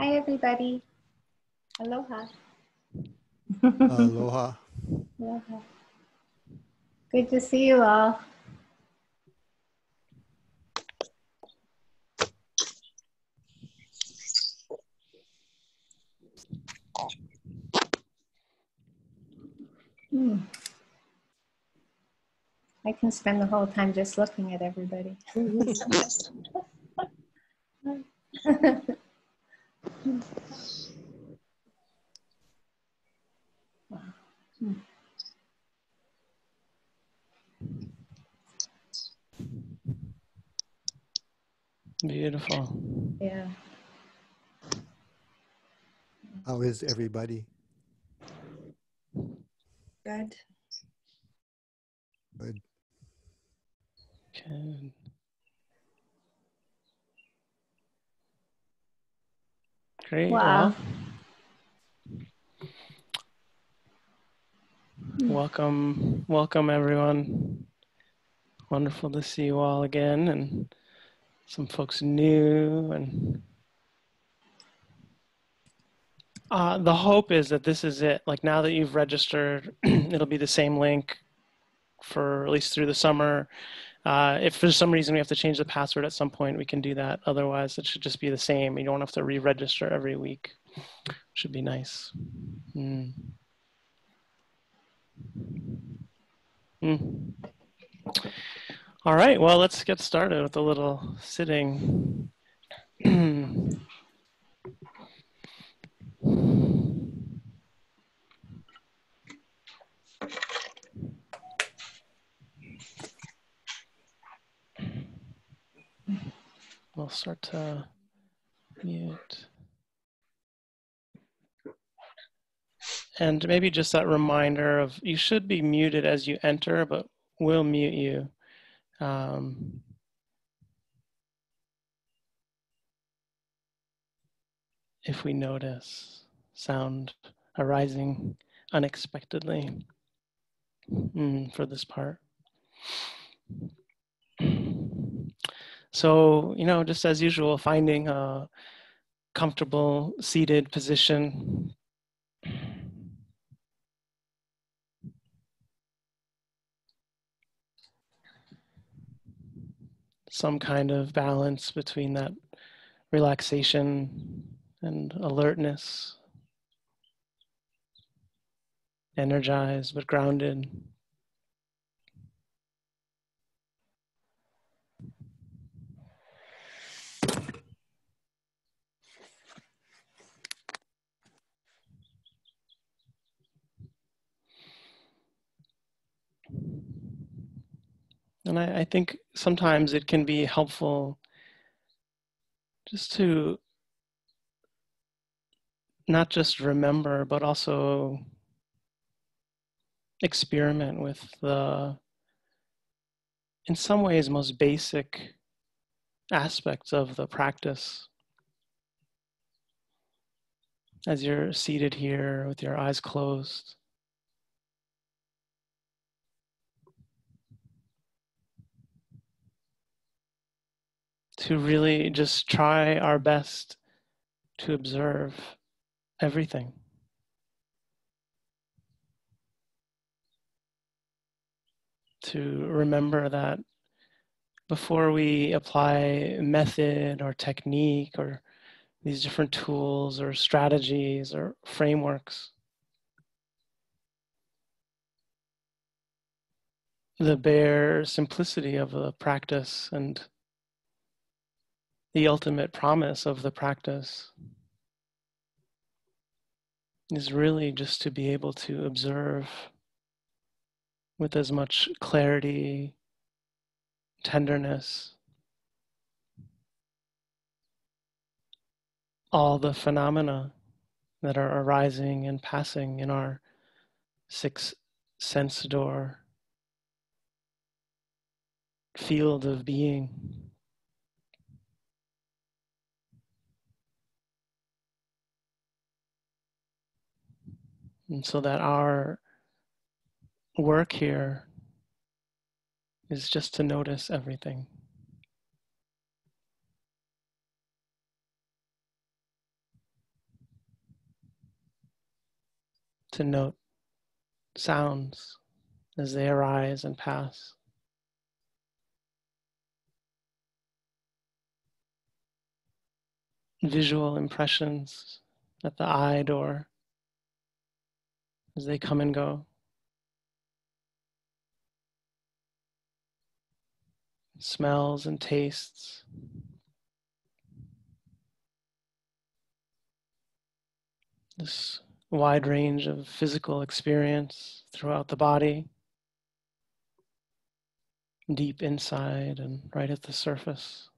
Hi, everybody. Aloha. Aloha. Aloha. Good to see you all. Hmm. I can spend the whole time just looking at everybody. Beautiful. Yeah. How is everybody? Good. Good. Good. Great. Wow. Well, welcome, welcome everyone. Wonderful to see you all again, and some folks new. And uh, the hope is that this is it. Like now that you've registered, it'll be the same link for at least through the summer. Uh, if for some reason we have to change the password at some point, we can do that. Otherwise, it should just be the same. You don't have to re-register every week. Should be nice. Mm. Mm. All right, well, let's get started with a little sitting. We'll start to mute. And maybe just that reminder of you should be muted as you enter, but we'll mute you. Um, if we notice sound arising unexpectedly mm, for this part. So, you know, just as usual, finding a comfortable seated position. Some kind of balance between that relaxation and alertness, energized but grounded. And I, I, think sometimes it can be helpful just to not just remember, but also experiment with the, in some ways, most basic aspects of the practice. As you're seated here with your eyes closed. To really just try our best to observe everything. To remember that before we apply method or technique or these different tools or strategies or frameworks, the bare simplicity of the practice and the ultimate promise of the practice is really just to be able to observe with as much clarity, tenderness, all the phenomena that are arising and passing in our six sense door field of being. And so that our work here is just to notice everything. To note sounds as they arise and pass. Visual impressions at the eye door as they come and go. Smells and tastes. This wide range of physical experience throughout the body, deep inside and right at the surface.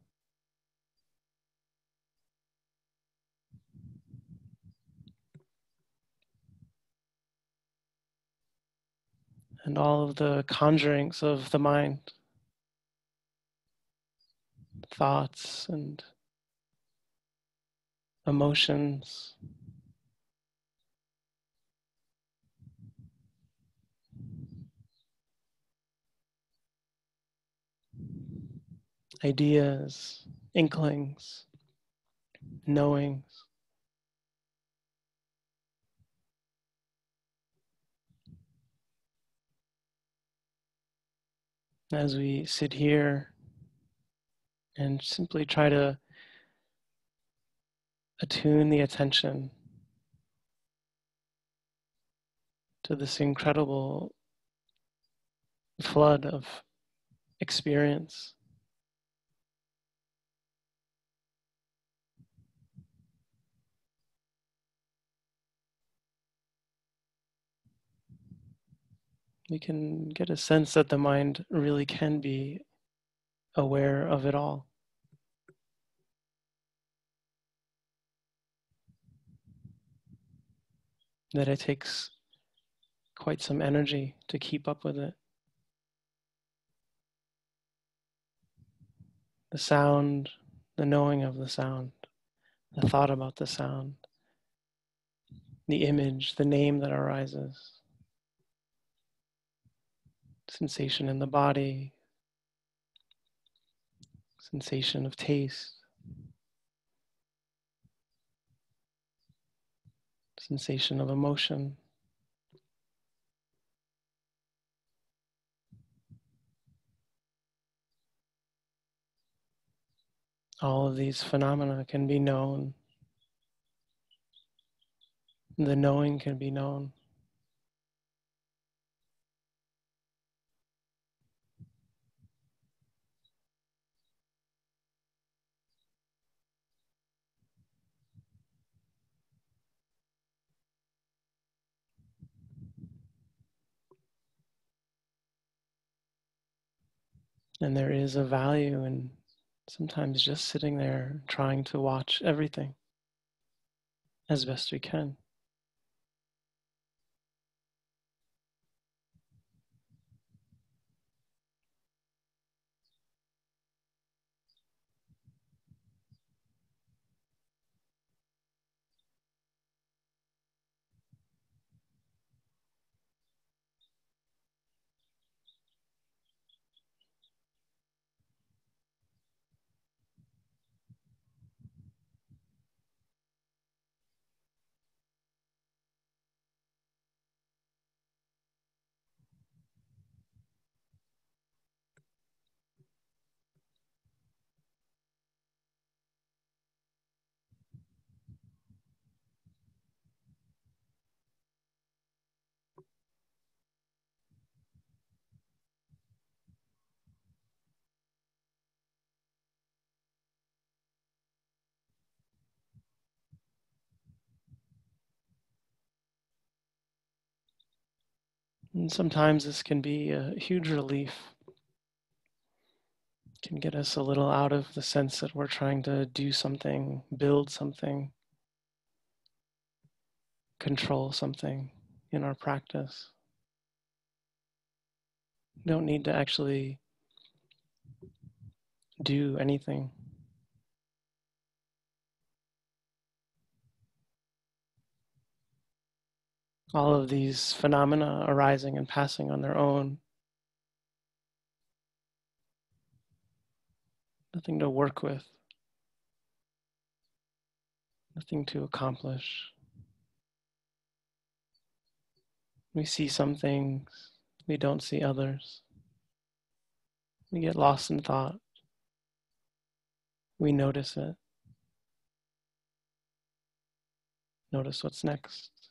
And all of the conjurings of the mind, thoughts and emotions. ideas, inklings, knowings. As we sit here and simply try to attune the attention to this incredible flood of experience. We can get a sense that the mind really can be aware of it all. That it takes quite some energy to keep up with it. The sound, the knowing of the sound, the thought about the sound, the image, the name that arises sensation in the body, sensation of taste, sensation of emotion. All of these phenomena can be known. The knowing can be known. And there is a value in sometimes just sitting there trying to watch everything as best we can. And sometimes this can be a huge relief. Can get us a little out of the sense that we're trying to do something, build something, control something in our practice. Don't need to actually do anything. All of these phenomena arising and passing on their own. Nothing to work with, nothing to accomplish. We see some things, we don't see others. We get lost in thought. We notice it. Notice what's next.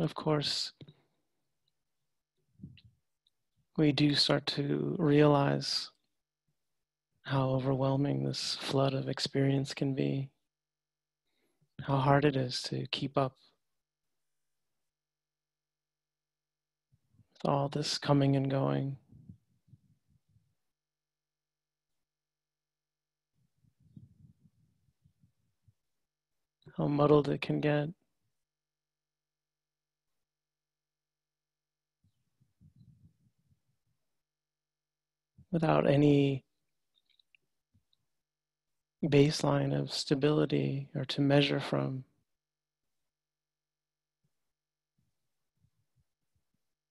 Of course, we do start to realize how overwhelming this flood of experience can be, how hard it is to keep up with all this coming and going. How muddled it can get. Without any baseline of stability or to measure from.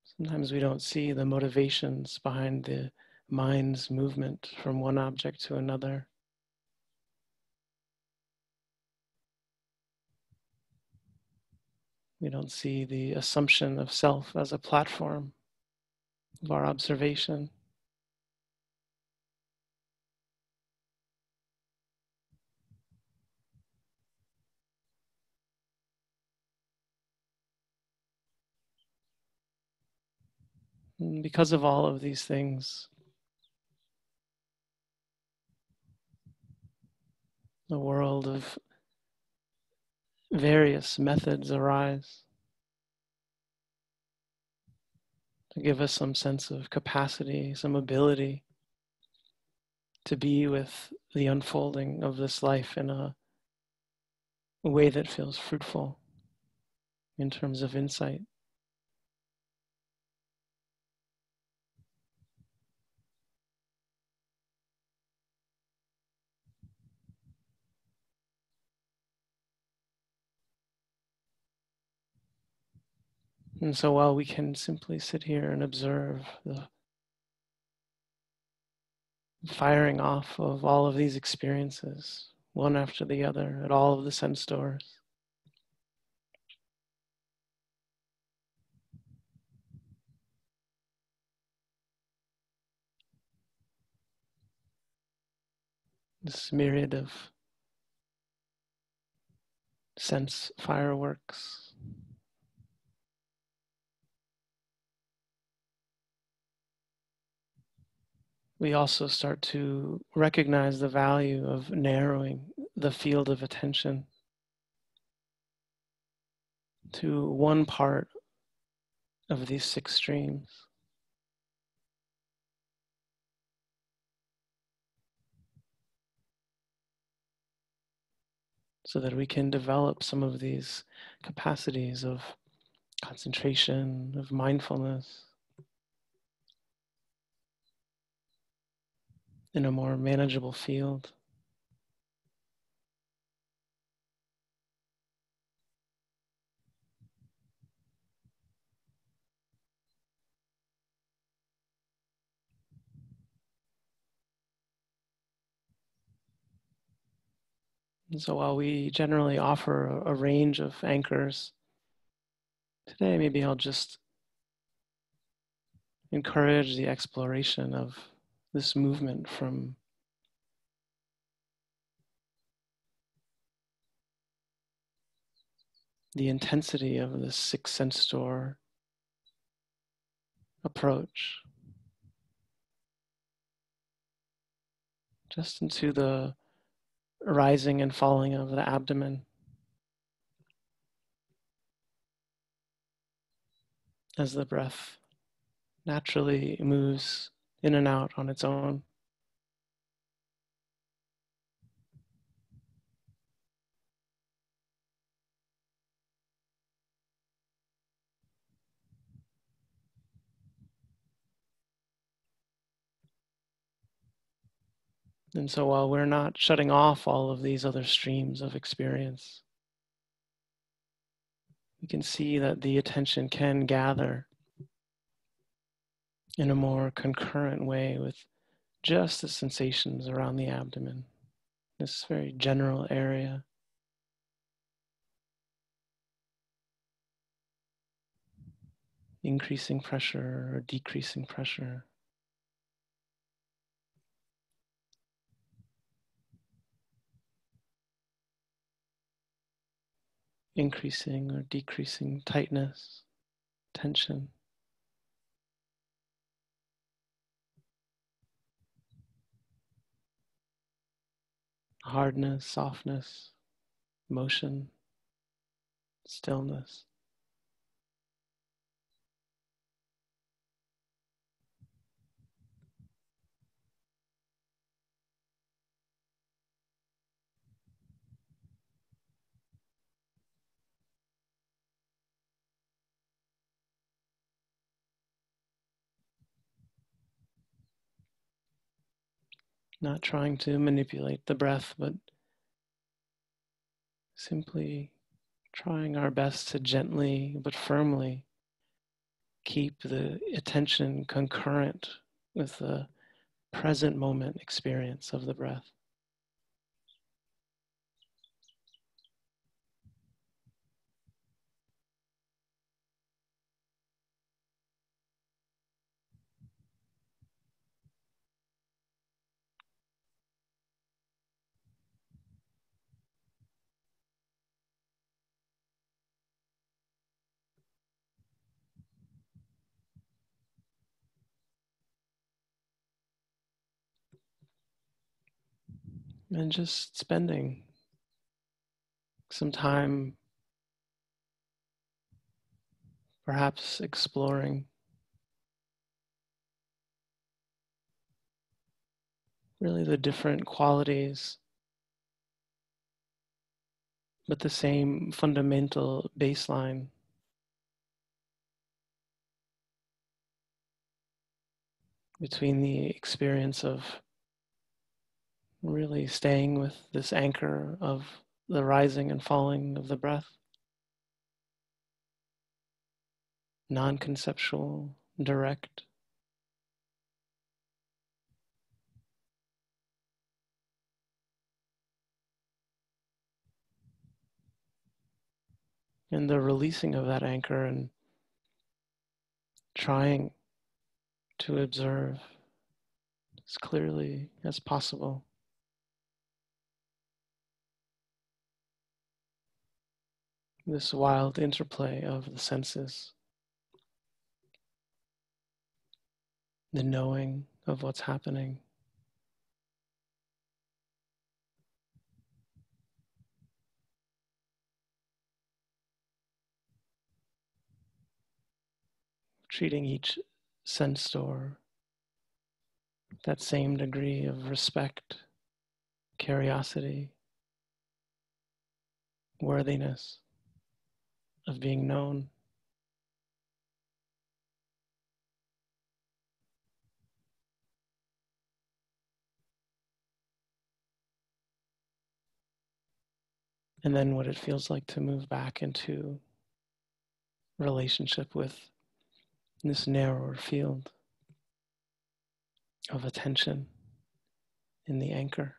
Sometimes we don't see the motivations behind the mind's movement from one object to another. We don't see the assumption of self as a platform of our observation. Because of all of these things, the world of various methods arise to give us some sense of capacity, some ability to be with the unfolding of this life in a way that feels fruitful in terms of insight. And so while we can simply sit here and observe the firing off of all of these experiences, one after the other, at all of the sense doors. This myriad of sense fireworks. We also start to recognize the value of narrowing the field of attention to one part of these six streams. So that we can develop some of these capacities of concentration, of mindfulness. In a more manageable field. So while we generally offer a range of anchors, today maybe I'll just encourage the exploration of this movement from the intensity of the six sense door approach just into the rising and falling of the abdomen. As the breath naturally moves in and out on its own. And so while we're not shutting off all of these other streams of experience, we can see that the attention can gather in a more concurrent way with just the sensations around the abdomen, this very general area. Increasing pressure or decreasing pressure. increasing or decreasing tightness, tension. Hardness, softness, motion, stillness. Not trying to manipulate the breath, but simply trying our best to gently but firmly keep the attention concurrent with the present moment experience of the breath. And just spending some time perhaps exploring. Really the different qualities but the same fundamental baseline. Between the experience of really staying with this anchor of the rising and falling of the breath. Non conceptual, direct. And the releasing of that anchor and trying to observe as clearly as possible. This wild interplay of the senses, the knowing of what's happening. Treating each sense door that same degree of respect, curiosity, worthiness of being known. And then what it feels like to move back into relationship with this narrower field of attention in the anchor.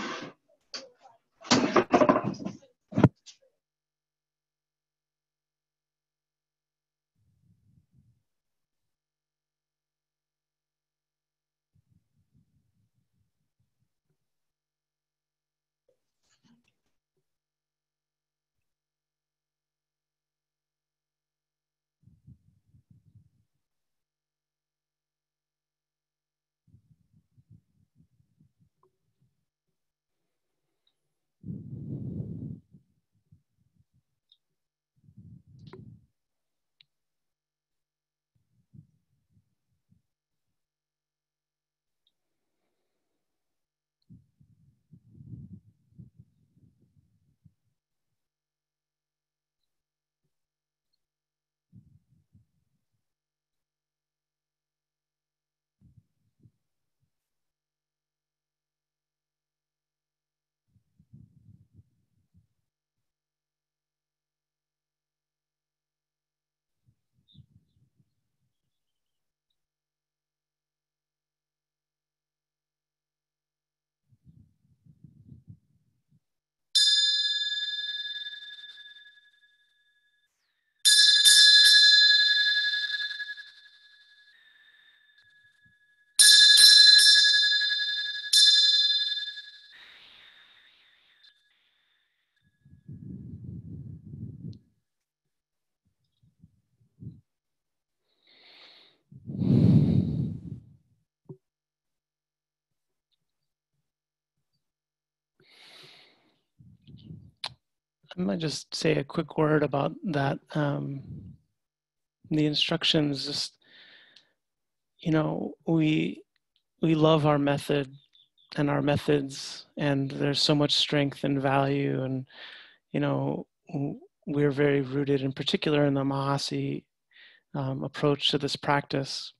I might just say a quick word about that. Um, the instructions, just you know, we we love our method and our methods, and there's so much strength and value, and you know, we're very rooted, in particular, in the Mahasi um, approach to this practice.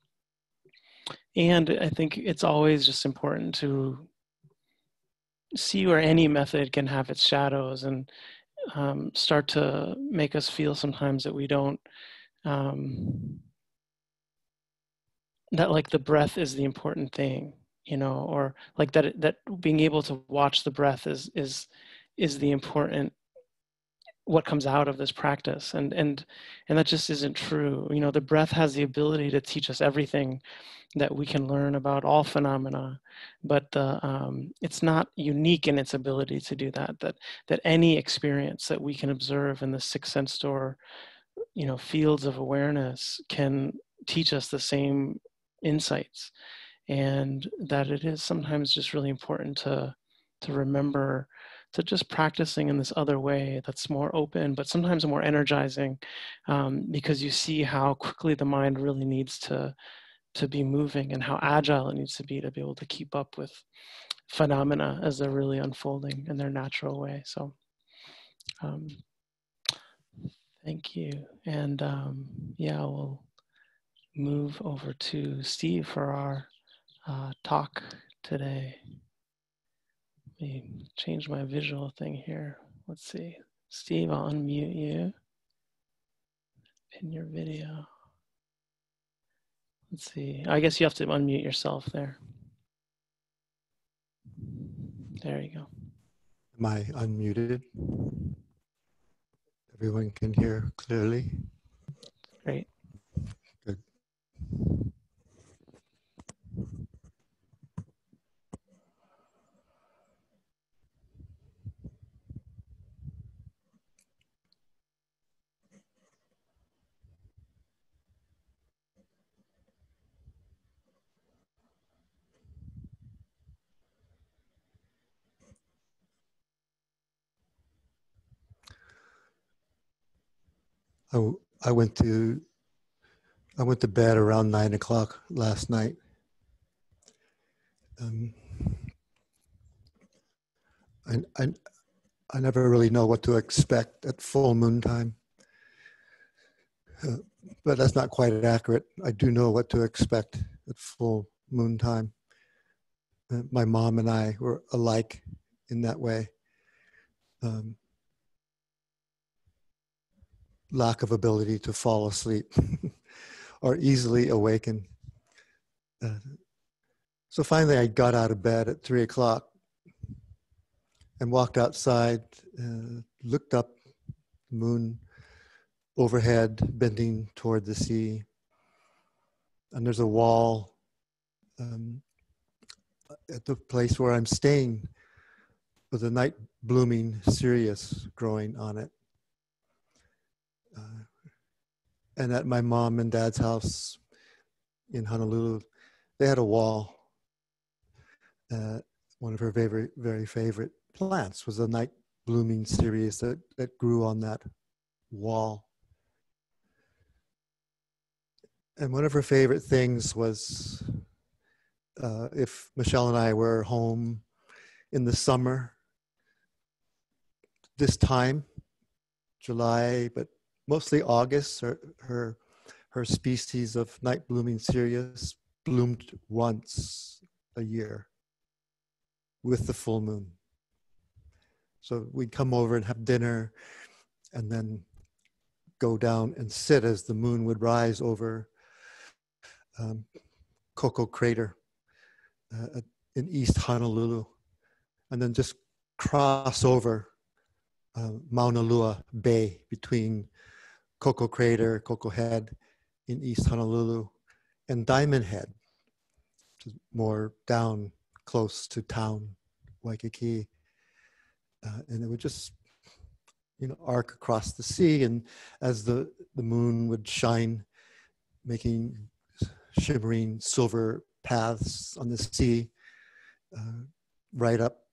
And I think it's always just important to see where any method can have its shadows and um, start to make us feel sometimes that we don't um, that like the breath is the important thing you know or like that that being able to watch the breath is is is the important what comes out of this practice and and and that just isn't true. You know the breath has the ability to teach us everything that we can learn about all phenomena but the, um, it's not unique in its ability to do that that that any experience that we can observe in the six sense door you know fields of awareness can teach us the same insights and that it is sometimes just really important to to remember to just practicing in this other way that's more open but sometimes more energizing um, because you see how quickly the mind really needs to to be moving and how agile it needs to be to be able to keep up with phenomena as they're really unfolding in their natural way. So, um, thank you. And um, yeah, we'll move over to Steve for our uh, talk today. Let me change my visual thing here. Let's see. Steve, I'll unmute you. Pin your video. Let's see. I guess you have to unmute yourself there. There you go. Am I unmuted? Everyone can hear clearly? Great. Good. I, I went to I went to bed around nine o'clock last night. Um, I, I, I never really know what to expect at full moon time, uh, but that's not quite accurate. I do know what to expect at full moon time. Uh, my mom and I were alike in that way. Um, lack of ability to fall asleep or easily awaken. Uh, so finally, I got out of bed at three o'clock and walked outside, uh, looked up, moon overhead, bending toward the sea. And there's a wall um, at the place where I'm staying with a night blooming cereus growing on it. Uh, and at my mom and dad's house in Honolulu, they had a wall. Uh, one of her very, very favorite plants was a night blooming cereus that, that grew on that wall. And one of her favorite things was uh, if Michelle and I were home in the summer, this time, July, but mostly August, her, her, her species of night blooming cereus bloomed once a year with the full moon. So we'd come over and have dinner and then go down and sit as the moon would rise over um, Koko Crater uh, in East Honolulu, and then just cross over uh, Maunalua Bay between Koko Crater, Koko Head in East Honolulu, and Diamond Head, more down close to town, Waikiki. Uh, and it would just, you know, arc across the sea. And as the, the moon would shine, making shimmering silver paths on the sea, uh, right up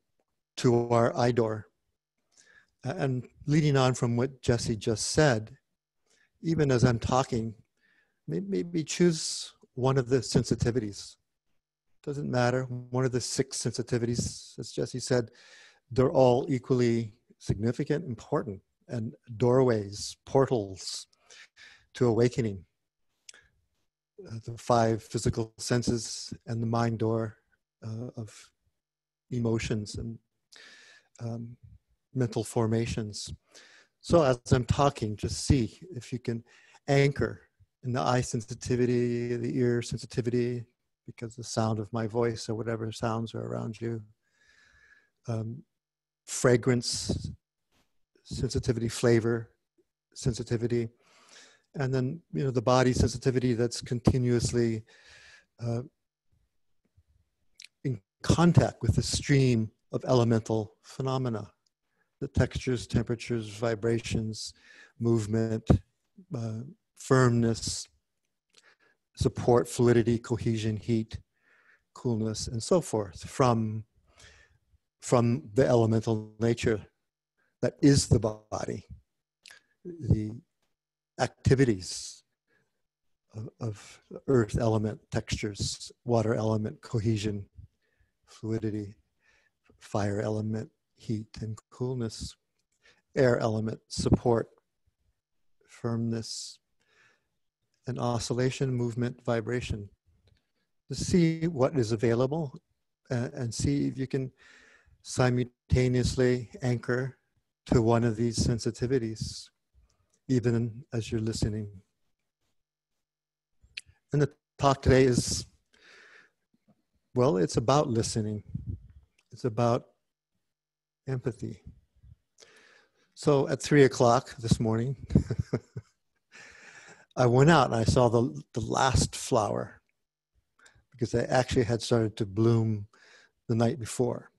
to our eye door. And leading on from what Jesse just said, even as I'm talking, maybe choose one of the sensitivities. Doesn't matter. One of the six sensitivities, as Jesse said, they're all equally significant, important, and doorways, portals to awakening. Uh, the five physical senses and the mind door uh, of emotions and um, mental formations. So as I'm talking, just see if you can anchor in the eye sensitivity, the ear sensitivity, because the sound of my voice or whatever sounds are around you. Um, fragrance, sensitivity, flavor, sensitivity, and then you know the body sensitivity that's continuously uh, in contact with the stream of elemental phenomena the textures, temperatures, vibrations, movement, uh, firmness, support, fluidity, cohesion, heat, coolness, and so forth from, from the elemental nature that is the body. The activities of, of earth element, textures, water element, cohesion, fluidity, fire element, heat and coolness, air element, support, firmness, and oscillation, movement, vibration. To see what is available uh, and see if you can simultaneously anchor to one of these sensitivities, even as you're listening. And the talk today is, well, it's about listening. It's about empathy. So at three o'clock this morning, I went out and I saw the, the last flower because they actually had started to bloom the night before.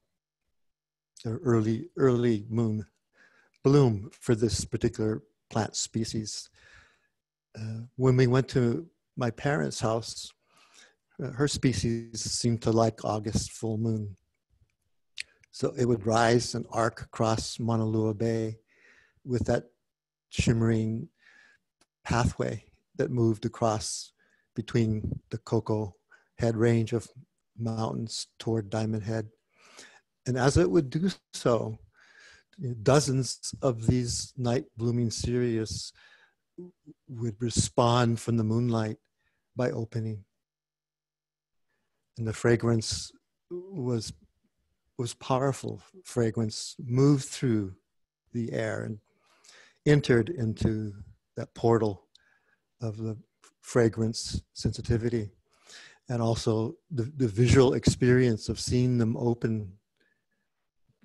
Their early, early moon bloom for this particular plant species. Uh, when we went to my parents' house, uh, her species seemed to like August full moon. So it would rise and arc across Maunalua Bay with that shimmering pathway that moved across between the Koko Head range of mountains toward Diamond Head. And as it would do so, dozens of these night blooming cereus would respond from the moonlight by opening. And the fragrance was was powerful fragrance moved through the air and entered into that portal of the fragrance sensitivity and also the, the visual experience of seeing them open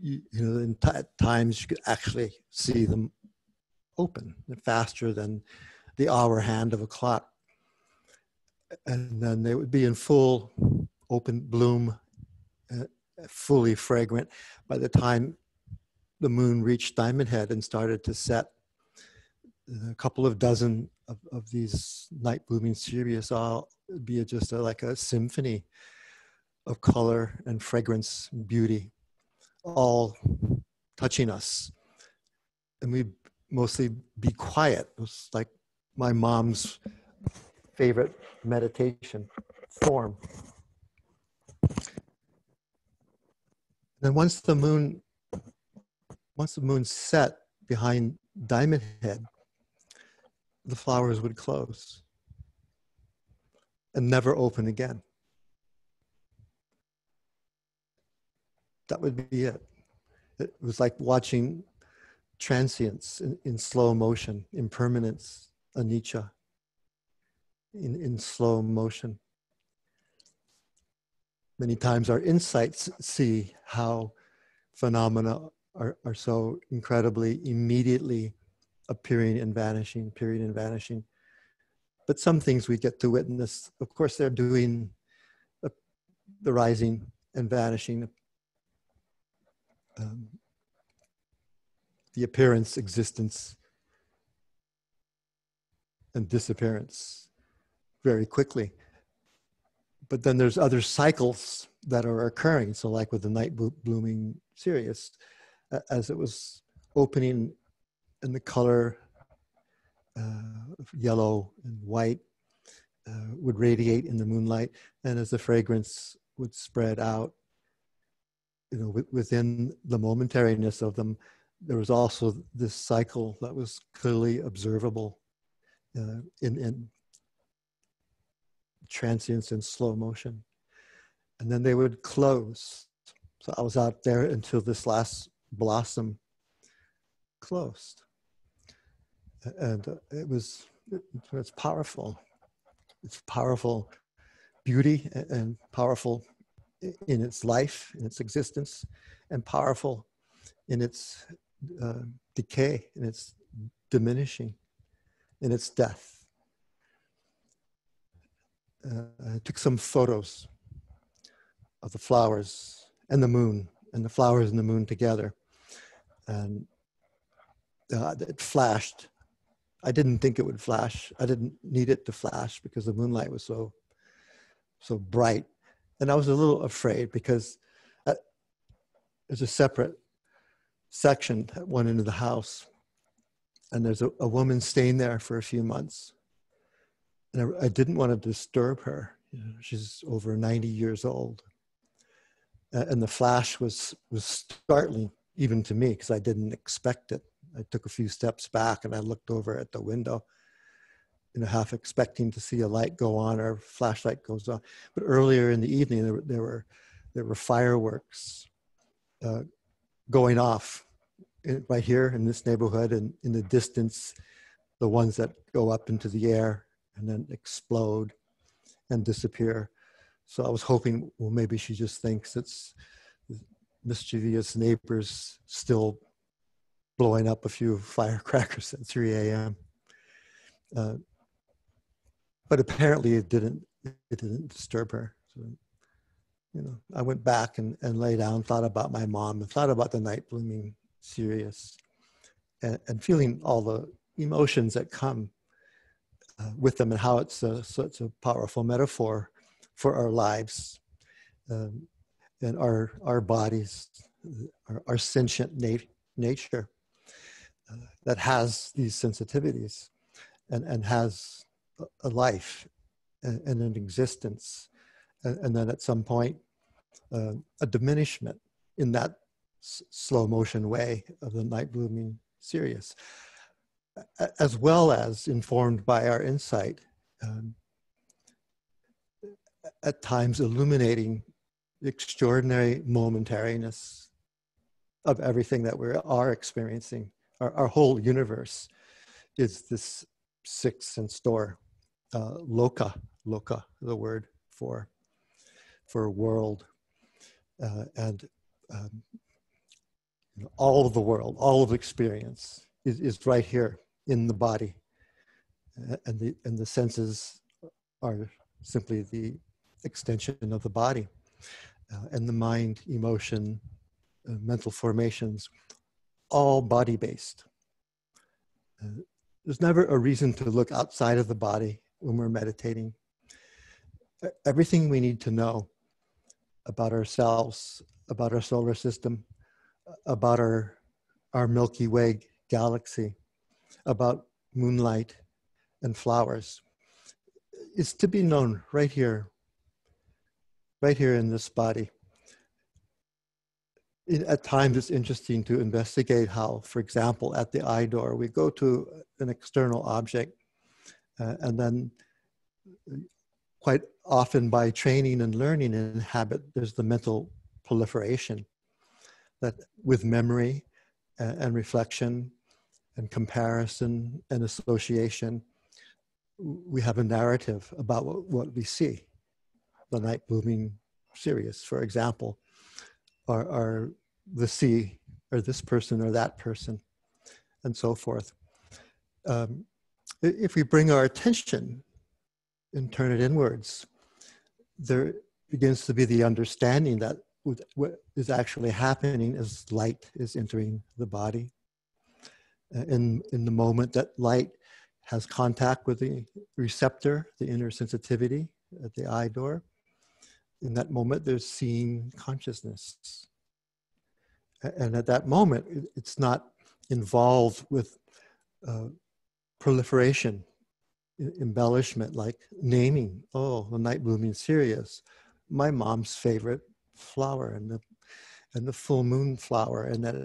you, you know, in t- at times you could actually see them open faster than the hour hand of a clock. And then they would be in full open bloom, fully fragrant by the time the moon reached Diamond Head and started to set. A couple of dozen of, of these night blooming cereus all be just a, like a symphony of color and fragrance and beauty, all touching us. And we mostly be quiet. It was like my mom's favorite meditation form. And once the moon, once the moon set behind Diamond Head, the flowers would close and never open again. That would be it. It was like watching transience in, in slow motion, impermanence, anicca, in, in slow motion. Many times our insights see how phenomena are, are so incredibly immediately appearing and vanishing, appearing and vanishing. But some things we get to witness, of course, they're doing the rising and vanishing, um, the appearance, existence, and disappearance very quickly. But then there's other cycles that are occurring. So, like with the night blooming cereus, as it was opening and the color uh, yellow and white uh, would radiate in the moonlight, and as the fragrance would spread out, you know, within the momentariness of them, there was also this cycle that was clearly observable uh, in, in transience and slow motion. And then they would close. So I was out there until this last blossom closed. And it was, it's powerful. It's powerful beauty and powerful in its life, in its existence, and powerful in its uh, decay, in its diminishing, in its death. Uh, I took some photos of the flowers and the moon, and the flowers and the moon together. And uh, it flashed. I didn't think it would flash. I didn't need it to flash because the moonlight was so, so bright. And I was a little afraid because uh, there's a separate section at one end of the house. And there's a, a woman staying there for a few months. And I, I didn't want to disturb her. You know, she's over 90 years old. Uh, and the flash was, was startling even to me because I didn't expect it. I took a few steps back and I looked over at the window, you know, half expecting to see a light go on or flashlight goes on. But earlier in the evening, there, there were there were fireworks uh, going off right here in this neighborhood and in the distance, the ones that go up into the air and then explode and disappear. So I was hoping, well, maybe she just thinks it's mischievous neighbors still blowing up a few firecrackers at 3 a.m. Uh, but apparently it didn't, it didn't disturb her. So you know, I went back and, and lay down, thought about my mom, and thought about the night blooming cereus, and, and feeling all the emotions that come uh, with them, and how it's a, such a powerful metaphor for our lives um, and our our bodies, our, our sentient nat- nature uh, that has these sensitivities and, and has a life and, and an existence. And, and then at some point uh, a diminishment in that s- slow motion way of the night blooming cereus, as well as informed by our insight, um, at times illuminating the extraordinary momentariness of everything that we are experiencing. Our, our whole universe is this six sense door, uh, loka, loka, the word for for world. Uh, and um, all of the world, all of experience is, is right here in the body. And, the, and the senses are simply the extension of the body. Uh, and the mind, emotion, uh, mental formations, all body based. Uh, there's never a reason to look outside of the body when we're meditating. Everything we need to know about ourselves, about our solar system, about our, our Milky Way galaxy, about moonlight and flowers, is to be known right here, right here in this body. It, at times, it's interesting to investigate how, for example, at the eye door, we go to an external object uh, and then quite often by training and learning and habit, there's the mental proliferation that with memory and, and reflection and comparison and association, we have a narrative about what, what we see. The night blooming cereus, for example, or, the sea, or this person or that person, and so forth. Um, if we bring our attention and turn it inwards, there begins to be the understanding that what is actually happening is light is entering the body. In, in the moment that light has contact with the receptor, the inner sensitivity at the eye door, in that moment there's seeing consciousness. And at that moment, it's not involved with uh, proliferation embellishment like naming oh the night blooming cereus my mom's favorite flower and the and the full moon flower and that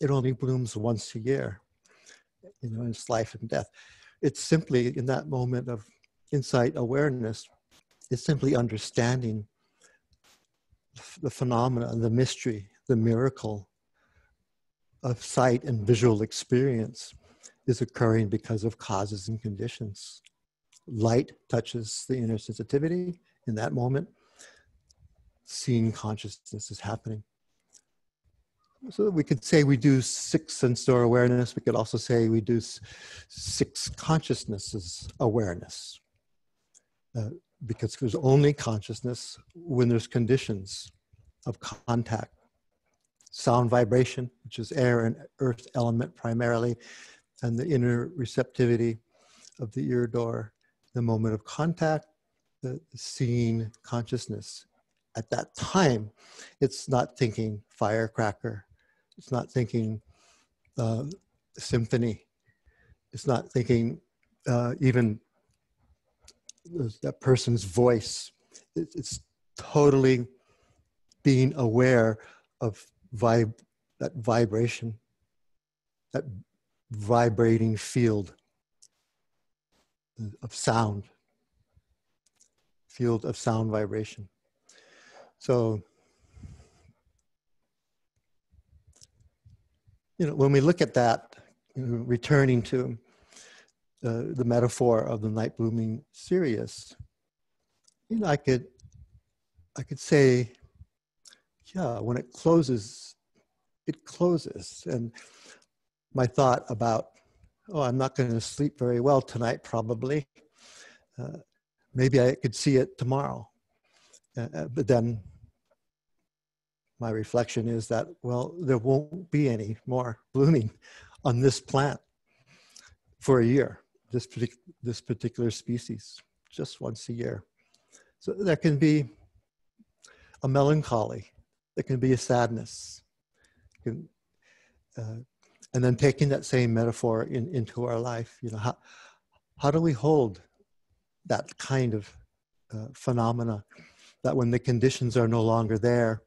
it only blooms once a year you know it's life and death it's simply in that moment of insight awareness it's simply understanding the phenomena the mystery the miracle of sight and visual experience is occurring because of causes and conditions. Light touches the inner sensitivity in that moment. Seeing consciousness is happening. So we could say we do six sense door awareness. We could also say we do six consciousnesses awareness. Uh, because there's only consciousness when there's conditions of contact. Sound vibration, which is air and earth element primarily, and the inner receptivity of the ear door, the moment of contact, the seeing consciousness. At that time, it's not thinking firecracker, it's not thinking uh, symphony, it's not thinking uh, even that person's voice. It's totally being aware of that vibration, that vibrating field of sound, field of sound vibration. So, you know, when we look at that, returning to uh, the metaphor of the night blooming cereus, you know, I could, I could say, yeah, when it closes, it closes, and my thought about, oh, I'm not going to sleep very well tonight, probably. Uh, maybe I could see it tomorrow. Uh, uh, but then my reflection is that, well, there won't be any more blooming on this plant for a year, this, partic- this particular species, just once a year. So there can be a melancholy, there can be a sadness, can, uh, and then taking that same metaphor in, into our life you know how, how do we hold that kind of uh, phenomena that when the conditions are no longer there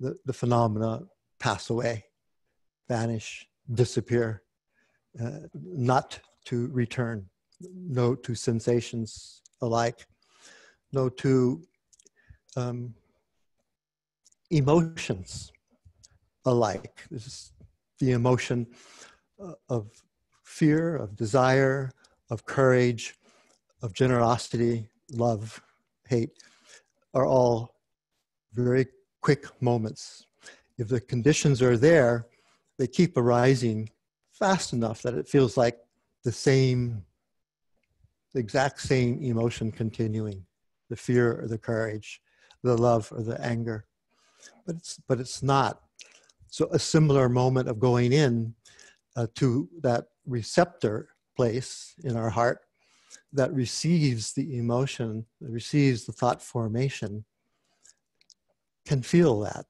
the, the phenomena pass away vanish disappear uh, not to return no to sensations alike no to um, emotions alike. This is the emotion uh, of fear, of desire, of courage, of generosity, love, hate, are all very quick moments. If the conditions are there, they keep arising fast enough that it feels like the same, the exact same emotion continuing, the fear or the courage, the love or the anger. But it's, but it's not. So a similar moment of going in uh, to that receptor place in our heart that receives the emotion, that receives the thought formation, can feel that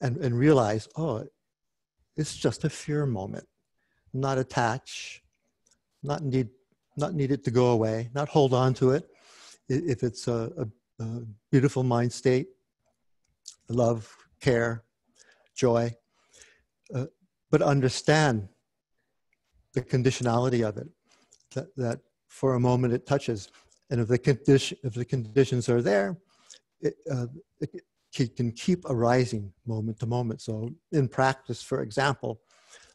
and, and realize, oh, it's just a fear moment. Not attach, not need, not need it to go away, not hold on to it. If it's a, a, a beautiful mind state, love, care, joy, uh, but understand the conditionality of it. That, that for a moment it touches, and if the condition if the conditions are there, it, uh, it, can keep arising moment to moment. So in practice, for example,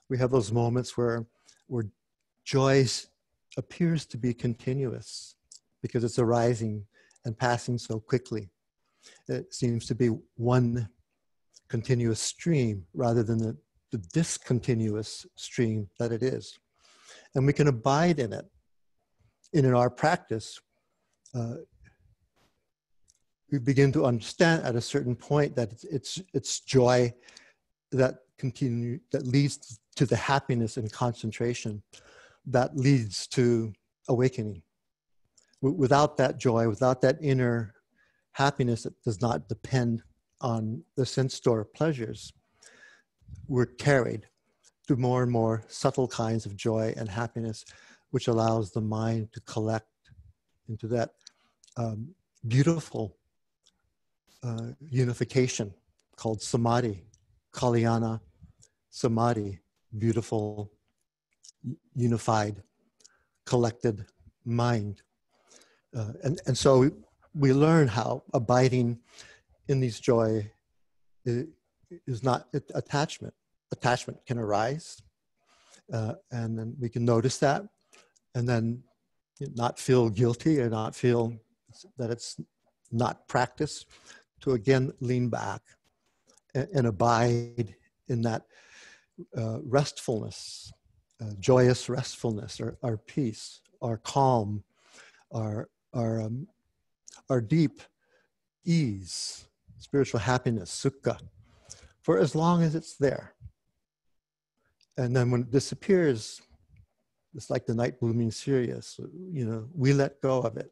we have those moments where where joy appears to be continuous because it's arising and passing so quickly. It seems to be one continuous stream rather than the, the discontinuous stream that it is. And we can abide in it. And in our practice, uh, we begin to understand at a certain point that it's, it's, it's joy that continue that leads to the happiness and concentration that leads to awakening. W- without that joy, without that inner happiness that does not depend on the sense door pleasures, we're carried to more and more subtle kinds of joy and happiness, which allows the mind to collect into that um, beautiful uh, unification called samadhi, kalyana samadhi, beautiful, unified, collected mind. Uh, and, and so we learn how abiding in these joy is not attachment. Attachment can arise, uh, and then we can notice that, and then not feel guilty or not feel that it's not practice, to again lean back and, and abide in that uh, restfulness, uh, joyous restfulness, or our peace, our calm, our our um, our deep ease, spiritual happiness, sukha, for as long as it's there. And then when it disappears, it's like the night blooming cereus. You know, we let go of it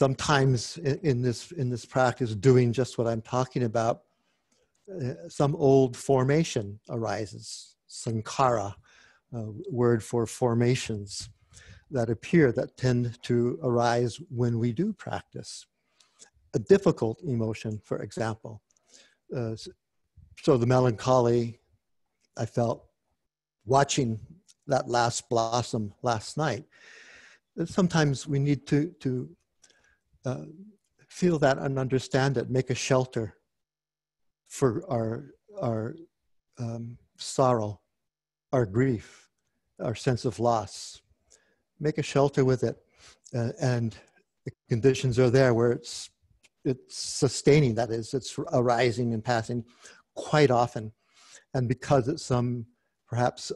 sometimes in, this in this practice doing just what i'm talking about uh, some old formation arises Sankara, word for formations that appear that tend to arise when we do practice a difficult emotion for example. Uh, so the melancholy i felt watching that last blossom last night. Sometimes we need to to uh, feel that and understand it, make a shelter for our, our um, sorrow, our grief, our sense of loss. Make a shelter with it. Uh, and the conditions are there where it's, it's sustaining, that is, it's arising and passing quite often. And because it's some perhaps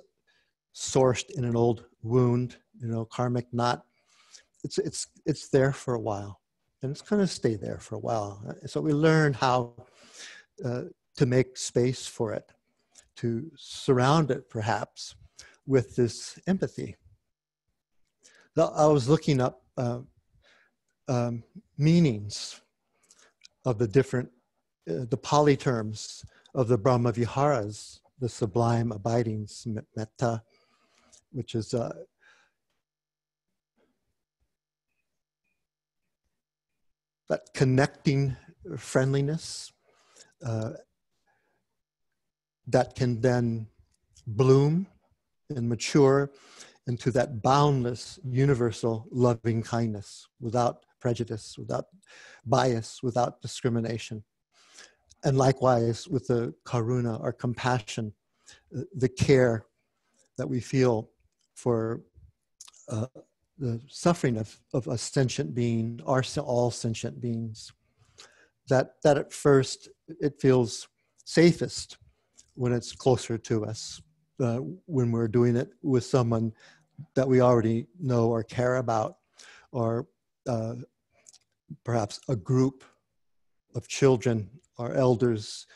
sourced in an old wound, you know, karmic knot, it's, it's, it's there for a while and it's going to stay there for a while. So we learn how uh, to make space for it, to surround it perhaps with this empathy. I was looking up uh, um, meanings of the different, uh, the Pali terms of the Brahma Viharas, the sublime abidings, metta, which is uh, that connecting friendliness uh, that can then bloom and mature into that boundless, universal loving kindness without prejudice, without bias, without discrimination. And likewise with the karuna or compassion, uh, the care that we feel for uh, the suffering of, of a sentient being, are all sentient beings, that, that at first it feels safest when it's closer to us, uh, when we're doing it with someone that we already know or care about, or uh, perhaps a group of children or elders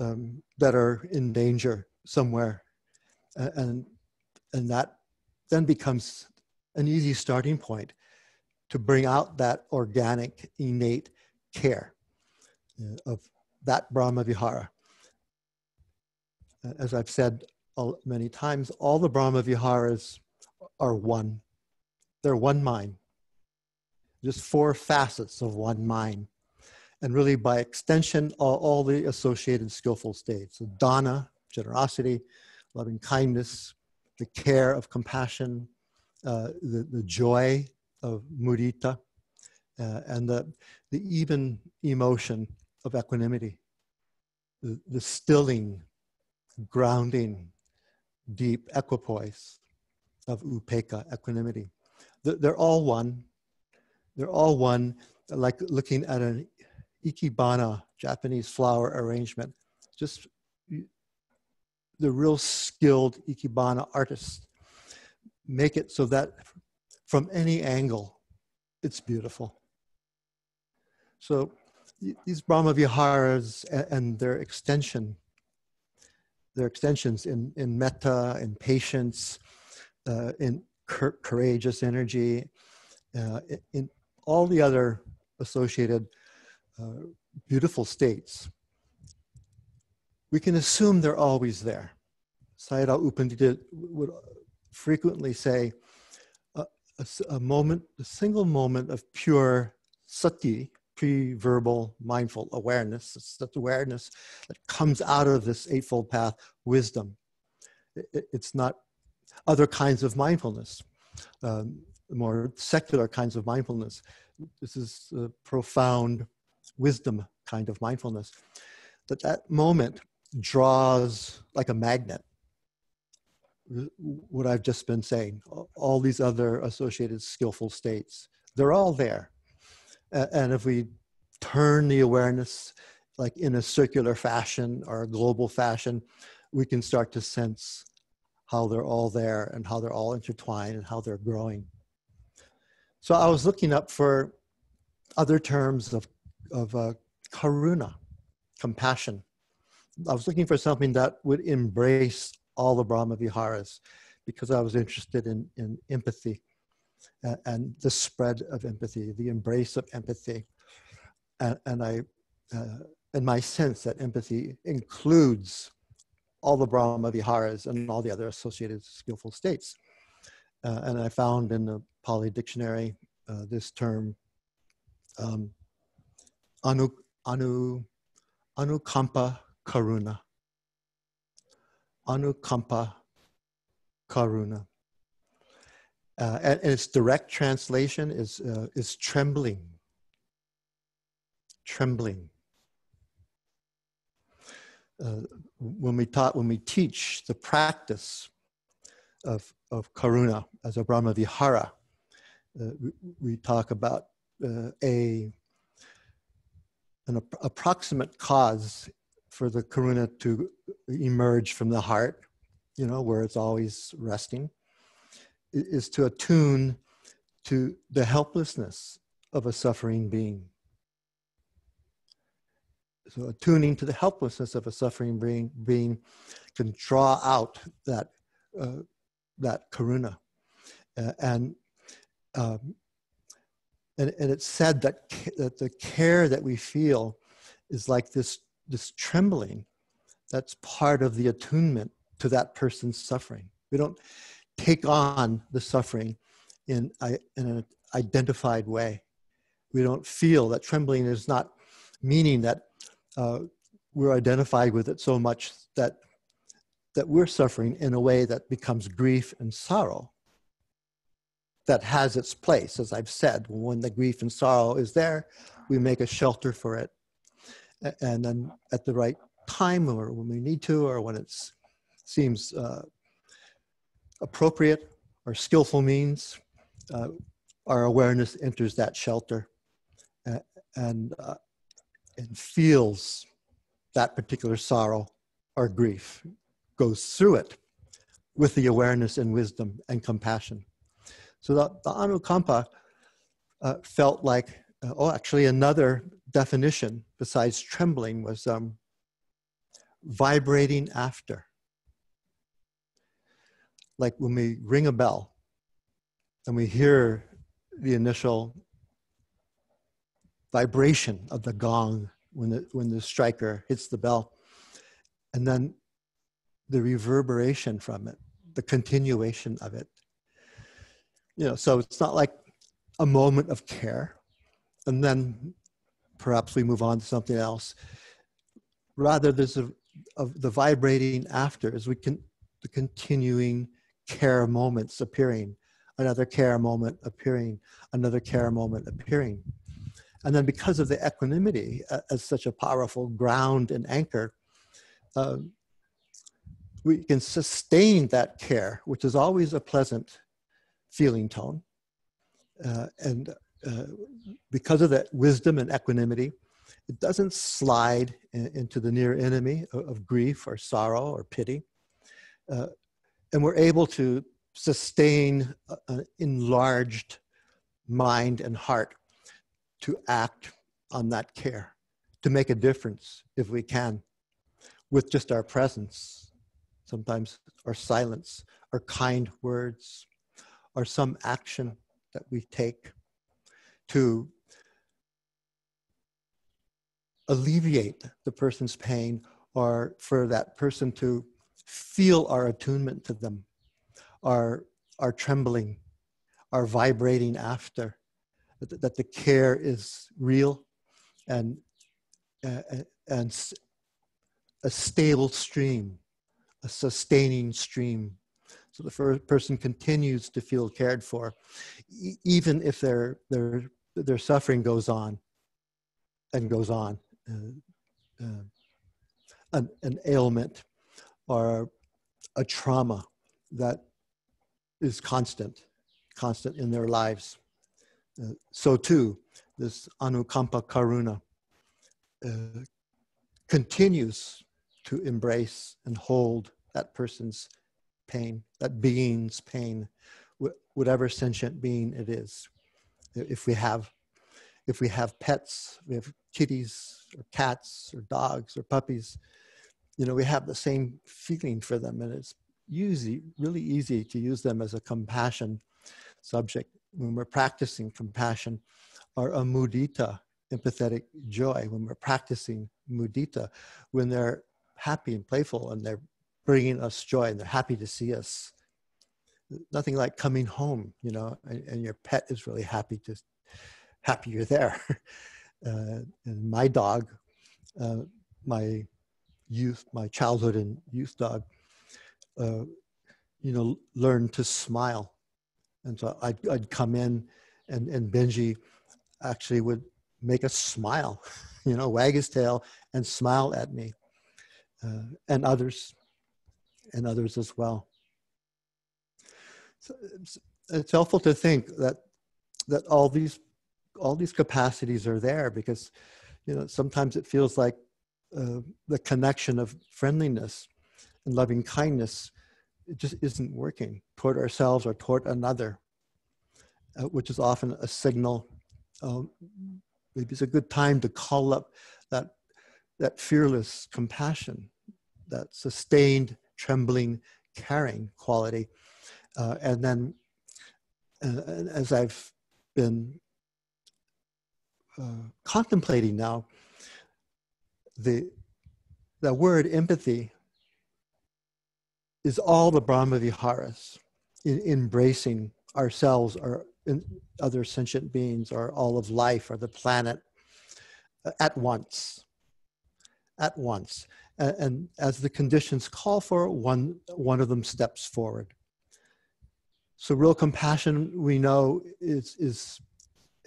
um, that are in danger somewhere. And, and that then becomes an easy starting point to bring out that organic, innate care uh, of that Brahma Vihara. As I've said many times, all the Brahma Viharas are one. They're one mind. Just four facets of one mind. And really, by extension, all, all the associated skillful states. So dana, generosity, loving kindness, the care of compassion, uh, the, the joy of mudita, uh, and the, the even emotion of equanimity, the, the stilling, grounding, deep equipoise of upekkha, equanimity. They're all one. They're all one, like looking at an ikebana, Japanese flower arrangement. Just the real skilled ikebana artists make it so that from any angle, it's beautiful. So these Brahma Viharas and their extension, their extensions in, in metta, in patience, uh, in courageous energy, uh, in all the other associated uh, beautiful states, we can assume they're always there. Sayadaw U Pandita would frequently say, a, a, a, moment, a single moment of pure sati, pre-verbal mindful awareness, it's that awareness that comes out of this Eightfold Path wisdom. It, it's not other kinds of mindfulness, um, more secular kinds of mindfulness. This is profound wisdom kind of mindfulness. That that moment draws like a magnet what I've just been saying, all these other associated skillful states, they're all there. And if we turn the awareness like in a circular fashion or a global fashion, we can start to sense how they're all there and how they're all intertwined and how they're growing. So I was looking up for other terms of, of uh, karuna, compassion. I was looking for something that would embrace all the Brahma Viharas because I was interested in, in empathy and, and the spread of empathy, the embrace of empathy. And, and I, uh, my sense that empathy includes all the Brahma Viharas and all the other associated skillful states. Uh, and I found in the Pali Dictionary uh, this term, um, anu, anu, anukampa karuna anukampa karuna. Uh, and, and, its direct translation is, uh, is trembling. Trembling. Uh, when we taught, when we teach the practice of, of karuna as a Brahma Vihara, uh, we, we, talk about uh, a an approximate cause for the karuna to emerge from the heart, you know, where it's always resting, is to attune to the helplessness of a suffering being. So attuning to the helplessness of a suffering being, being can draw out that uh, that karuna, uh, and, um, and and it's said that that the care that we feel is like this this trembling that's part of the attunement to that person's suffering. We don't take on the suffering in, in an identified way. We don't feel that trembling is not meaning that uh, we're identified with it so much that that we're suffering in a way that becomes grief and sorrow that has its place as i've said when the grief and sorrow is there we make a shelter for it and then at the right time or when we need to or when it seems uh, appropriate or skillful means, uh, our awareness enters that shelter and, uh, and feels that particular sorrow or grief, goes through it with the awareness and wisdom and compassion. So the, the Anukampa uh, felt like, uh, oh, actually, another definition besides trembling was um, vibrating after. Like when we ring a bell and we hear the initial vibration of the gong when the, when the striker hits the bell, and then the reverberation from it, the continuation of it. You know, so it's not like a moment of care and then perhaps we move on to something else. Rather, there's a, of the vibrating after as we can the continuing care moments appearing, another care moment appearing, another care moment appearing. And then because of the equanimity uh, as such a powerful ground and anchor, uh, we can sustain that care, which is always a pleasant feeling tone. Uh, and uh, because of that wisdom and equanimity, it doesn't slide in, into the near enemy of, of, grief or sorrow or pity. Uh, and we're able to sustain an enlarged mind and heart to act on that care, to make a difference if we can, with just our presence, sometimes our silence, our kind words, or some action that we take to alleviate the person's pain or for that person to feel our attunement to them, our, our trembling, our vibrating after, that, that the care is real and, uh, and a stable stream, a sustaining stream. So the first person continues to feel cared for, e- even if their, their, their suffering goes on and goes on. Uh, uh, an, an ailment or a trauma that is constant, constant in their lives. Uh, so too, this anukampa karuna uh, continues to embrace and hold that person's pain, that being's pain, wh- whatever sentient being it is. If we have, if we have pets, we have kitties or cats or dogs or puppies, you know, we have the same feeling for them, and it's easy, really easy to use them as a compassion subject when we're practicing compassion, or a mudita, empathetic joy, when we're practicing mudita, when they're happy and playful and they're bringing us joy and they're happy to see us. Nothing like coming home, you know, and, and your pet is really happy to happy you're there. Uh, and my dog, uh, my youth, my childhood and youth dog, uh, you know, learned to smile. And so I'd, I'd come in and, and Benji actually would make a smile, you know, wag his tail and smile at me. Uh, and others and others as well. It's helpful to think that that all these all these capacities are there because you know sometimes it feels like uh, the connection of friendliness and loving kindness it just isn't working toward ourselves or toward another uh, which is often a signal um, maybe it's a good time to call up that that fearless compassion that sustained trembling, caring quality. Uh, and then, uh, as I've been uh, contemplating now, the, the word empathy is all the Brahma Viharas, in, embracing ourselves or other sentient beings or all of life or the planet uh, at once. At once and as the conditions call for, one, one of them steps forward. So real compassion, we know, is, is,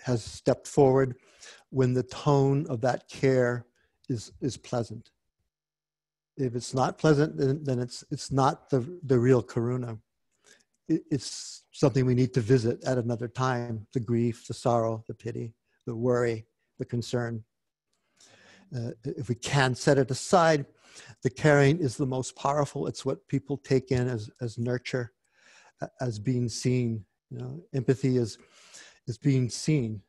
has stepped forward when the tone of that care is, is pleasant. If it's not pleasant, then, then it's, it's not the, the real karuna. It, it's something we need to visit at another time, the grief, the sorrow, the pity, the worry, the concern. Uh, if we can set it aside, the caring is the most powerful. It's what people take in as, as nurture, as being seen. You know, empathy is, is being seen,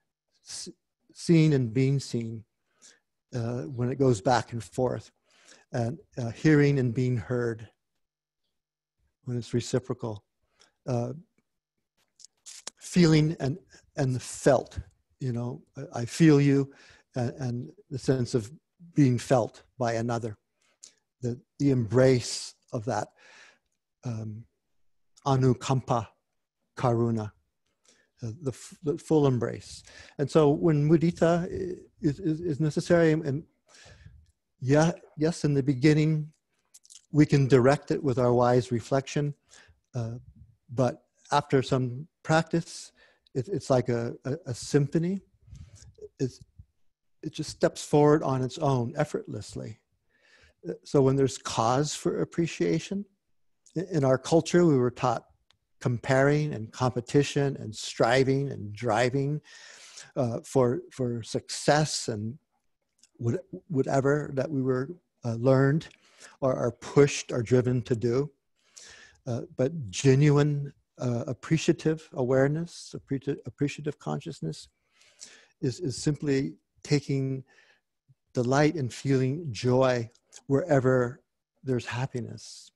seen and being seen uh, when it goes back and forth, and uh, hearing and being heard when it's reciprocal, uh, feeling and and felt. You know, I feel you, and, and the sense of being felt by another, the the embrace of that um, anukampa karuna. Uh, the, the, full embrace. And so when mudita is, is, is necessary, and yeah, yes, in the beginning, we can direct it with our wise reflection, uh, but after some practice, it, it's like a, a, a symphony. It's, it just steps forward on its own effortlessly. Uh, so when there's cause for appreciation, in our culture, we were taught comparing and competition and striving and driving uh, for for success and whatever that we were uh, learned or are pushed or driven to do. Uh, but genuine uh, appreciative awareness, appreciative consciousness is, is simply taking delight and feeling joy wherever there's happiness.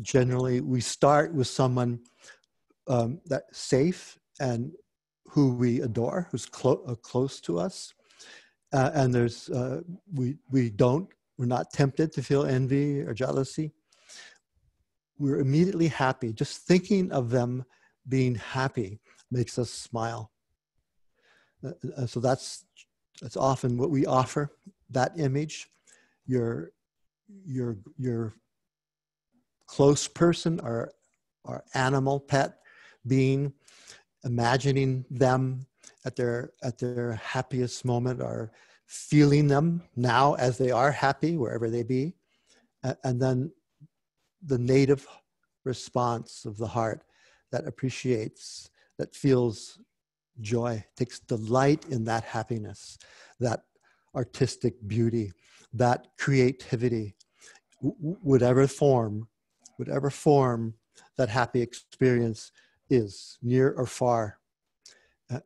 Generally, we start with someone um, that's safe and who we adore, who's clo- uh, close to us. Uh, and there's uh, we we don't we're not tempted to feel envy or jealousy. We're immediately happy. Just thinking of them being happy makes us smile. Uh, uh so that's that's often what we offer. That image, your your your close person or or animal pet being, imagining them at their at their happiest moment or feeling them now as they are happy wherever they be. And then the native response of the heart that appreciates that feels joy takes delight in that happiness that artistic beauty that creativity whatever form whatever form that happy experience is near or far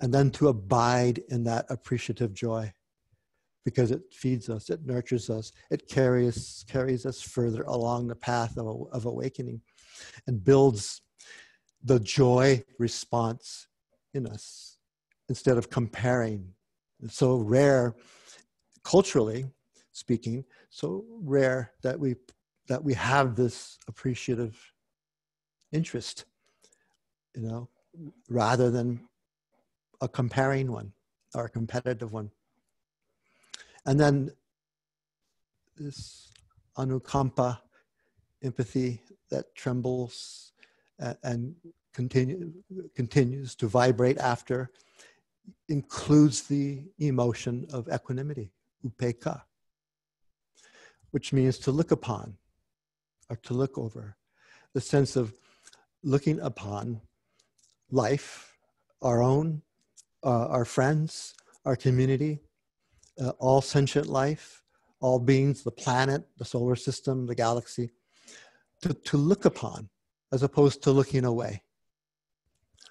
and then to abide in that appreciative joy because it feeds us, it nurtures us, it carries carries us further along the path of, of awakening, and builds the joy response in us instead of comparing. It's so rare, culturally speaking, so rare that we that we have this appreciative interest, you know, rather than a comparing one or a competitive one. And then this anukampa, empathy that trembles and continue, continues to vibrate after, includes the emotion of equanimity, upekkha, which means to look upon or to look over, the sense of looking upon life, our own, uh, our friends, our community, uh, all sentient life, all beings, the planet, the solar system, the galaxy, to, to look upon as opposed to looking away.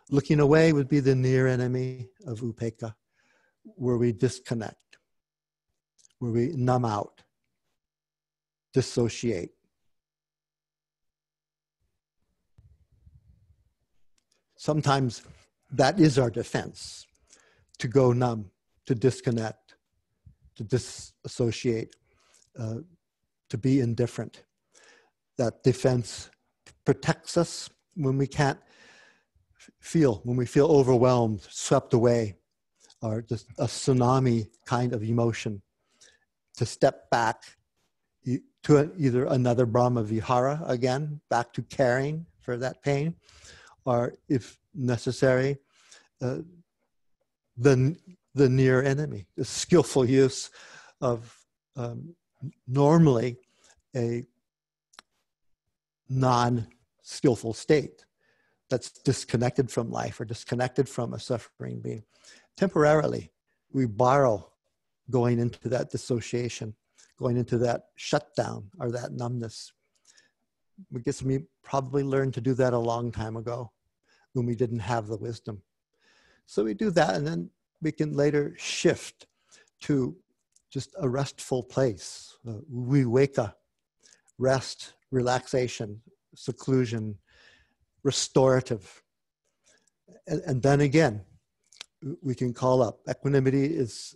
Looking away would be the near enemy of upekkha, where we disconnect, where we numb out, dissociate. Sometimes that is our defense to go numb, to disconnect to disassociate, uh, to be indifferent. That defense protects us when we can't feel, when we feel overwhelmed, swept away, or just a tsunami kind of emotion. To step back to either another Brahma Vihara again, back to caring for that pain, or if necessary, uh, the the near enemy, the skillful use of um, normally a non skillful state that's disconnected from life or disconnected from a suffering being. Temporarily, we borrow going into that dissociation, going into that shutdown or that numbness. We guess we probably learned to do that a long time ago when we didn't have the wisdom. So we do that, and then we can later shift to just a restful place. Uh, we wake up, rest, relaxation, seclusion, restorative. And, and then again, we can call up. Equanimity is,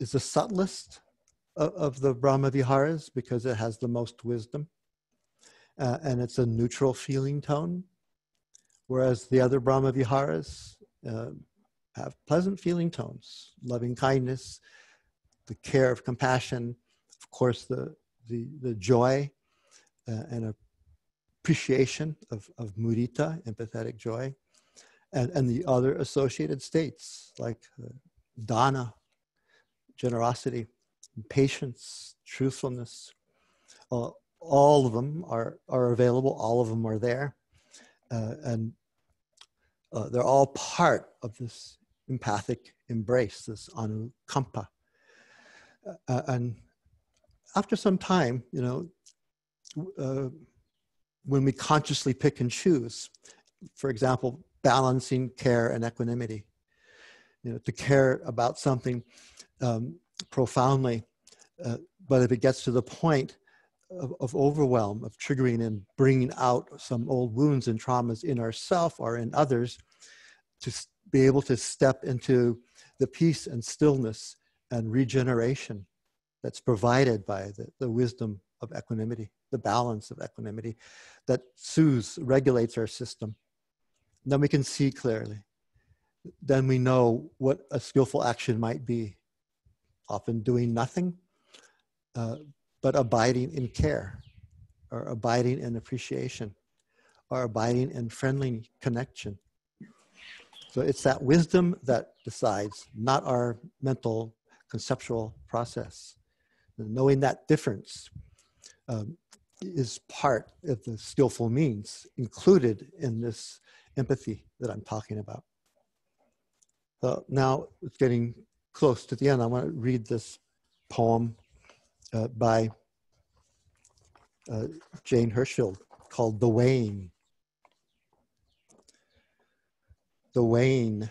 is the subtlest of, of the Brahma Viharas because it has the most wisdom. Uh, and it's a neutral feeling tone, whereas the other Brahma Viharas uh, have pleasant feeling tones, loving kindness, the care of compassion, of course, the, the, the joy uh, and appreciation of, of mudita, empathetic joy, and, and the other associated states like uh, dana, generosity, patience, truthfulness. Uh, all of them are, are available, all of them are there. Uh, and uh, they're all part of this empathic embrace, this anukampa. Uh, and after some time, you know, uh, when we consciously pick and choose, for example, balancing care and equanimity, you know, to care about something um, profoundly, uh, but if it gets to the point of, of, overwhelm, of triggering and bringing out some old wounds and traumas in ourself or in others, to be able to step into the peace and stillness and regeneration that's provided by the, the wisdom of equanimity, the balance of equanimity that soothes, regulates our system. Then we can see clearly. Then we know what a skillful action might be. Often doing nothing, uh, but abiding in care, or abiding in appreciation, or abiding in friendly connection. So it's that wisdom that decides, not our mental conceptual process. knowing that difference um, is part of the skillful means included in this empathy that I'm talking about. So now it's getting close to the end. I want to read this poem uh, by uh, Jane Hirshfield called The Weighing. The weighing,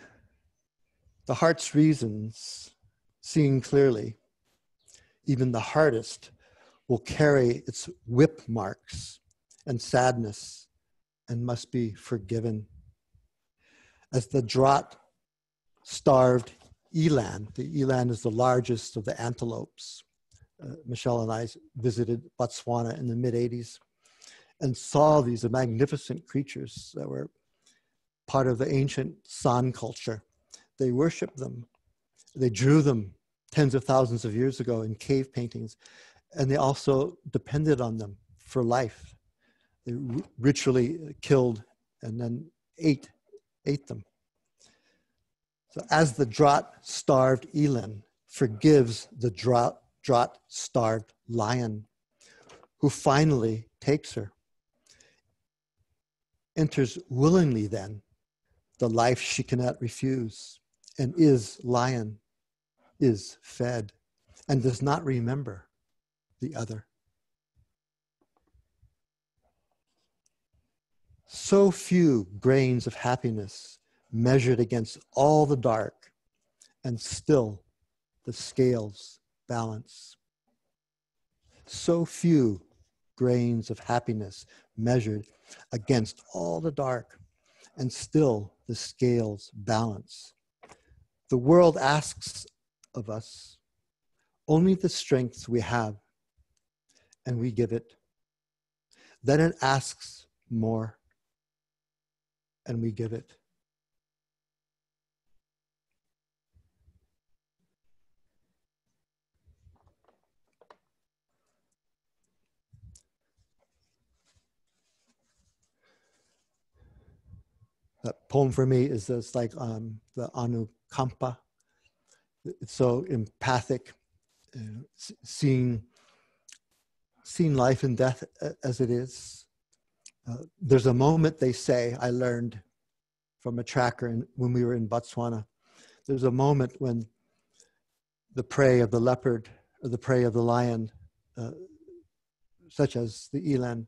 the heart's reasons, seeing clearly, even the hardest will carry its whip marks and sadness and must be forgiven. As the drought starved eland, the eland is the largest of the antelopes. Uh, Michelle and I visited Botswana in the mid 80s and saw these magnificent creatures that were part of the ancient San culture. They worshiped them, they drew them tens of thousands of years ago in cave paintings and they also depended on them for life. They ritually killed and then ate, ate them. So as the drought-starved eland forgives the drought, drought-starved lion, who finally takes her, enters willingly then the life she cannot refuse, and is lion, is fed, and does not remember the other. So few grains of happiness measured against all the dark, and still the scales balance. So few grains of happiness measured against all the dark, and still the scales balance. The world asks of us only the strengths we have and we give it. Then it asks more, and we give it. That poem for me is this like um, the Anukampa. It's so empathic, uh, seeing seen life and death as it is. Uh, there's a moment they say I learned from a tracker in, when we were in Botswana. There's a moment when the prey of the leopard or the prey of the lion uh, such as the eland,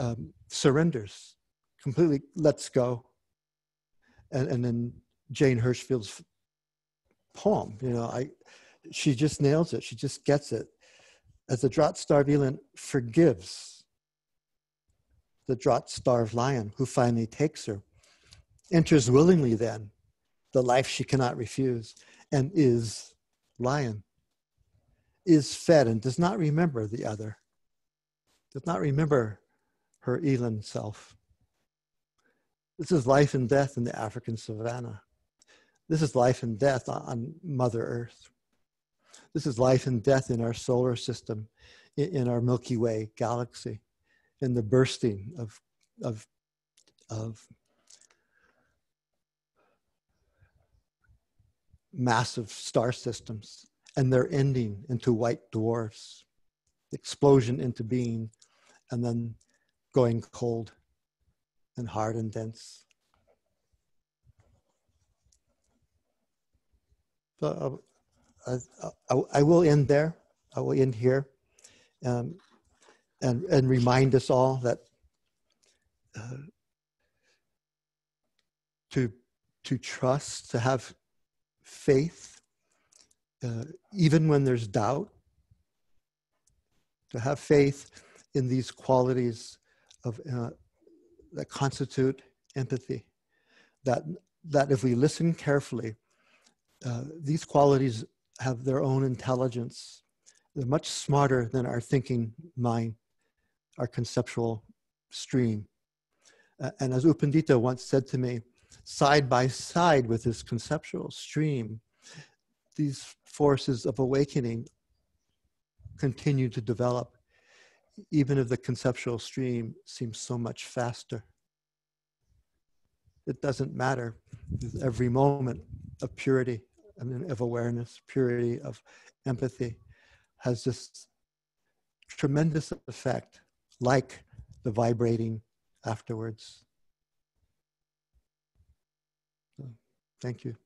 um, surrenders, completely lets go. And, and then Jane Hirshfield's poem, you know, I, she just nails it. She just gets it. As the drought starved eland forgives the drought starved lion who finally takes her, enters willingly then the life she cannot refuse, and is lion, is fed and does not remember the other, does not remember her eland self. This is life and death in the African savannah. This is life and death on Mother Earth. This is life and death in our solar system, in our Milky Way galaxy, in the bursting of, of, of massive star systems and their ending into white dwarfs, explosion into being, and then going cold and hard and dense. So uh, I, I, I, will end there. I will end here um, and, and remind us all that uh, to, to trust, to have faith, uh, even when there's doubt, to have faith in these qualities of uh, that constitute empathy. That that if we listen carefully, uh, these qualities have their own intelligence. They're much smarter than our thinking mind, our conceptual stream. Uh, and as U Pandita once said to me, side by side with this conceptual stream, these forces of awakening continue to develop, even if the conceptual stream seems so much faster. It doesn't matter. Every moment of purity, I mean, of awareness, purity of empathy, has this tremendous effect, like the vibrating afterwards. Thank you.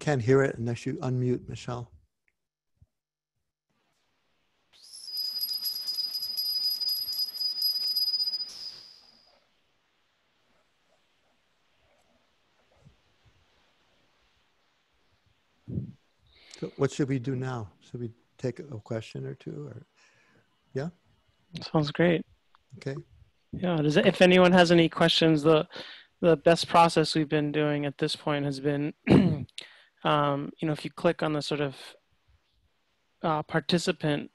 Can't hear it unless you unmute, Michelle. So what should we do now? Should we take a question or two or yeah sounds great okay yeah does it, if anyone has any questions the the best process we've been doing at this point has been um, you know if you click on the sort of uh, participant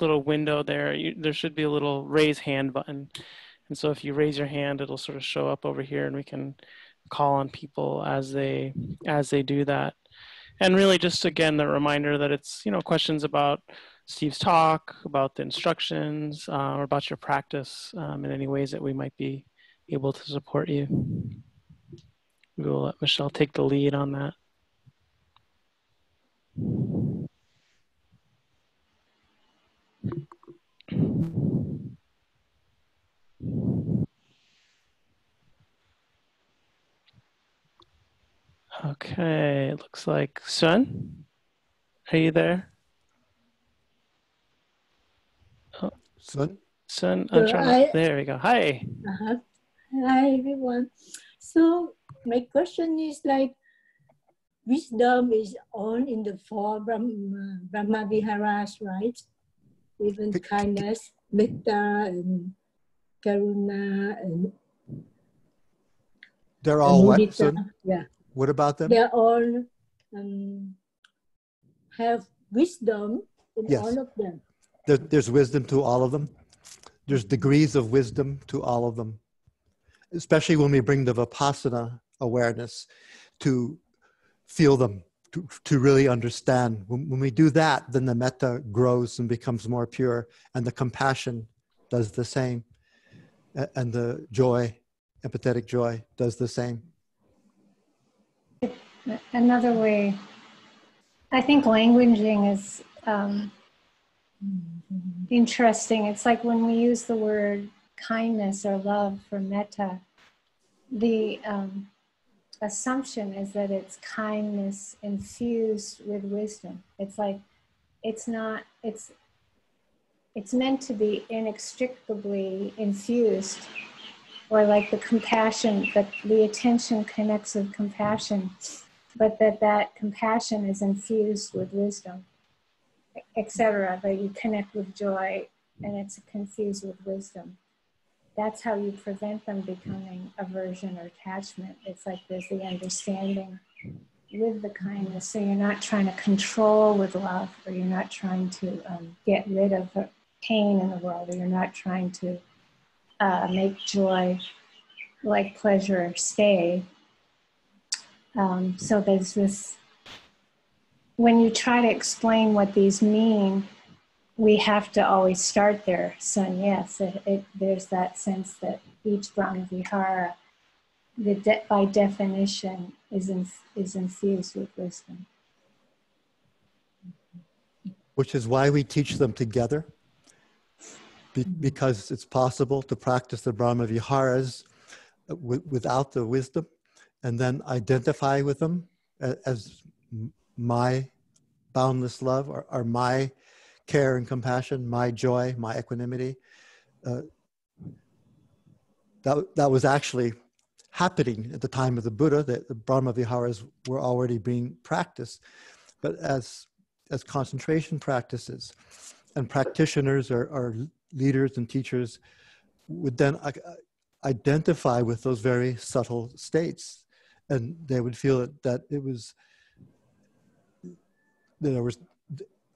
little window there you, there should be a little raise hand button and so if you raise your hand it'll sort of show up over here and we can call on people as they as they do that and really just again the reminder that it's you know questions about Steve's talk, about the instructions, uh, or about your practice um, in any ways that we might be able to support you. We will let Michelle take the lead on that. Okay, it looks like Sun. Are you there? Oh. Sun? Sun, I'm trying I, to, there we go. Hi. Uh-huh. Hi, everyone. So, my question is like, wisdom is all in the four Brahma, Brahma Viharas, right? Even kindness, metta, and karuna, and they're all what? Sun? Yeah. What about them? They all um, have wisdom in yes. all of them. There, there's wisdom to all of them. There's degrees of wisdom to all of them, especially when we bring the vipassana awareness to feel them, to, to really understand. When, when we do that, then the metta grows and becomes more pure, and the compassion does the same, and the joy, empathetic joy, does the same another way. I think languaging is um, interesting. It's like when we use the word kindness or love for metta, the um, assumption is that it's kindness infused with wisdom. It's like it's not. It's it's meant to be inextricably infused, or like the compassion that the attention connects with compassion, but that that compassion is infused with wisdom, etc. That you connect with joy and it's confused with wisdom. That's how you prevent them becoming aversion or attachment. It's like there's the understanding with the kindness. So you're not trying to control with love, or you're not trying to um, get rid of pain in the world, or you're not trying to uh, make joy like pleasure stay. Um, so there's this, when you try to explain what these mean, we have to always start there. So yes, it, it, there's that sense that each Brahma Vihara, the de- by definition, is in, is infused with wisdom. Which is why we teach them together, Be- because it's possible to practice the Brahma Viharas uh, w- without the wisdom, and then identify with them uh, as, as my boundless love or, or my care and compassion, my joy, my equanimity. Uh, that, that was actually happening at the time of the Buddha, that the Brahma Viharas were already being practiced. But as, as concentration practices and practitioners or, or leaders and teachers would then uh, identify with those very subtle states and they would feel that, that it was there was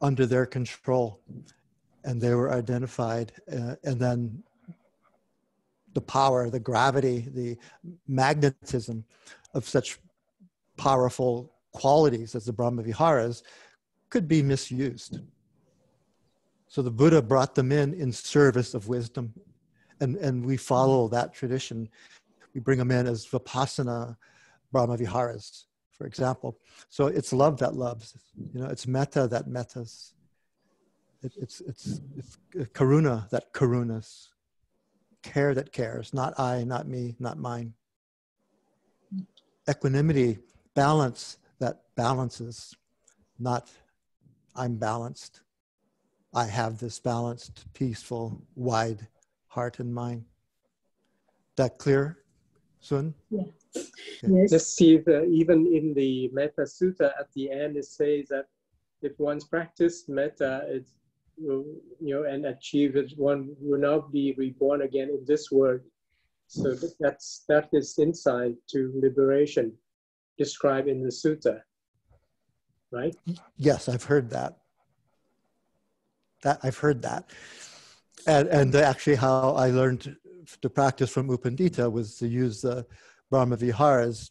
under their control and they were identified uh, and then the power the gravity the magnetism of such powerful qualities as the brahma viharas could be misused. So the buddha brought them in in service of wisdom and and we follow that tradition. We bring them in as vipassana brahma viharas for example. So it's love that loves, you know, it's metta that mettas. It, it's, it's, it's uh, karuna that karunas, care that cares, not I, not me, not mine. Equanimity, balance that balances, not I'm balanced. I have this balanced, peaceful, wide heart and mind. That clear, Sun? Yeah. Yes. Let's see if uh, even in the Metta Sutta at the end it says that if one's practiced metta, it will, you know, and achieve it, one will not be reborn again in this world. So that's that is insight to liberation described in the sutta, right? Yes, I've heard that. That I've heard that, and and actually how I learned to practice from U Pandita was to use the Brahma Viharas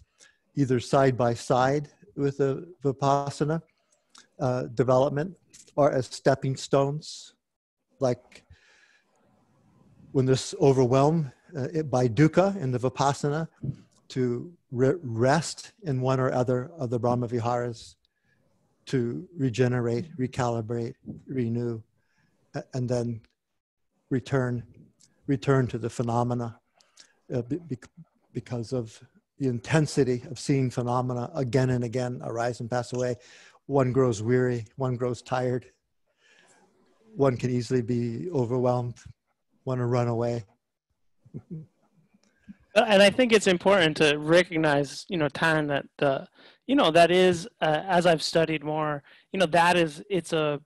either side by side with the Vipassana uh, development or as stepping stones, like when this overwhelm uh, by dukkha in the Vipassana, to re- rest in one or other of the Brahma Viharas, to regenerate, recalibrate, renew, and then return, return to the phenomena. Uh, be, because of the intensity of seeing phenomena again and again arise and pass away. One grows weary, one grows tired, one can easily be overwhelmed, want to run away. and I think it's important to recognize, you know, Tan, that the, you know, that is, uh, as I've studied more, you know, that is, it's a,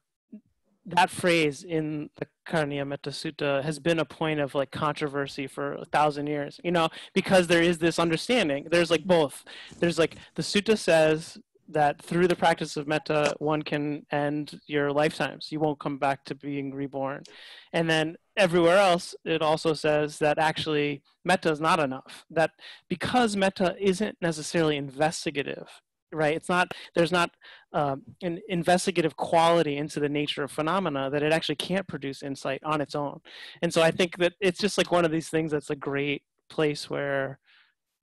that phrase in the Karaniya Metta Sutta has been a point of like controversy for a thousand years, you know, because there is this understanding. There's like both. There's like the sutta says that through the practice of metta, one can end your lifetimes. You won't come back to being reborn. And then everywhere else, it also says that actually metta is not enough. That because metta isn't necessarily investigative, right? It's not, there's not um, an investigative quality into the nature of phenomena that it actually can't produce insight on its own. And so I think that it's just like one of these things that's a great place where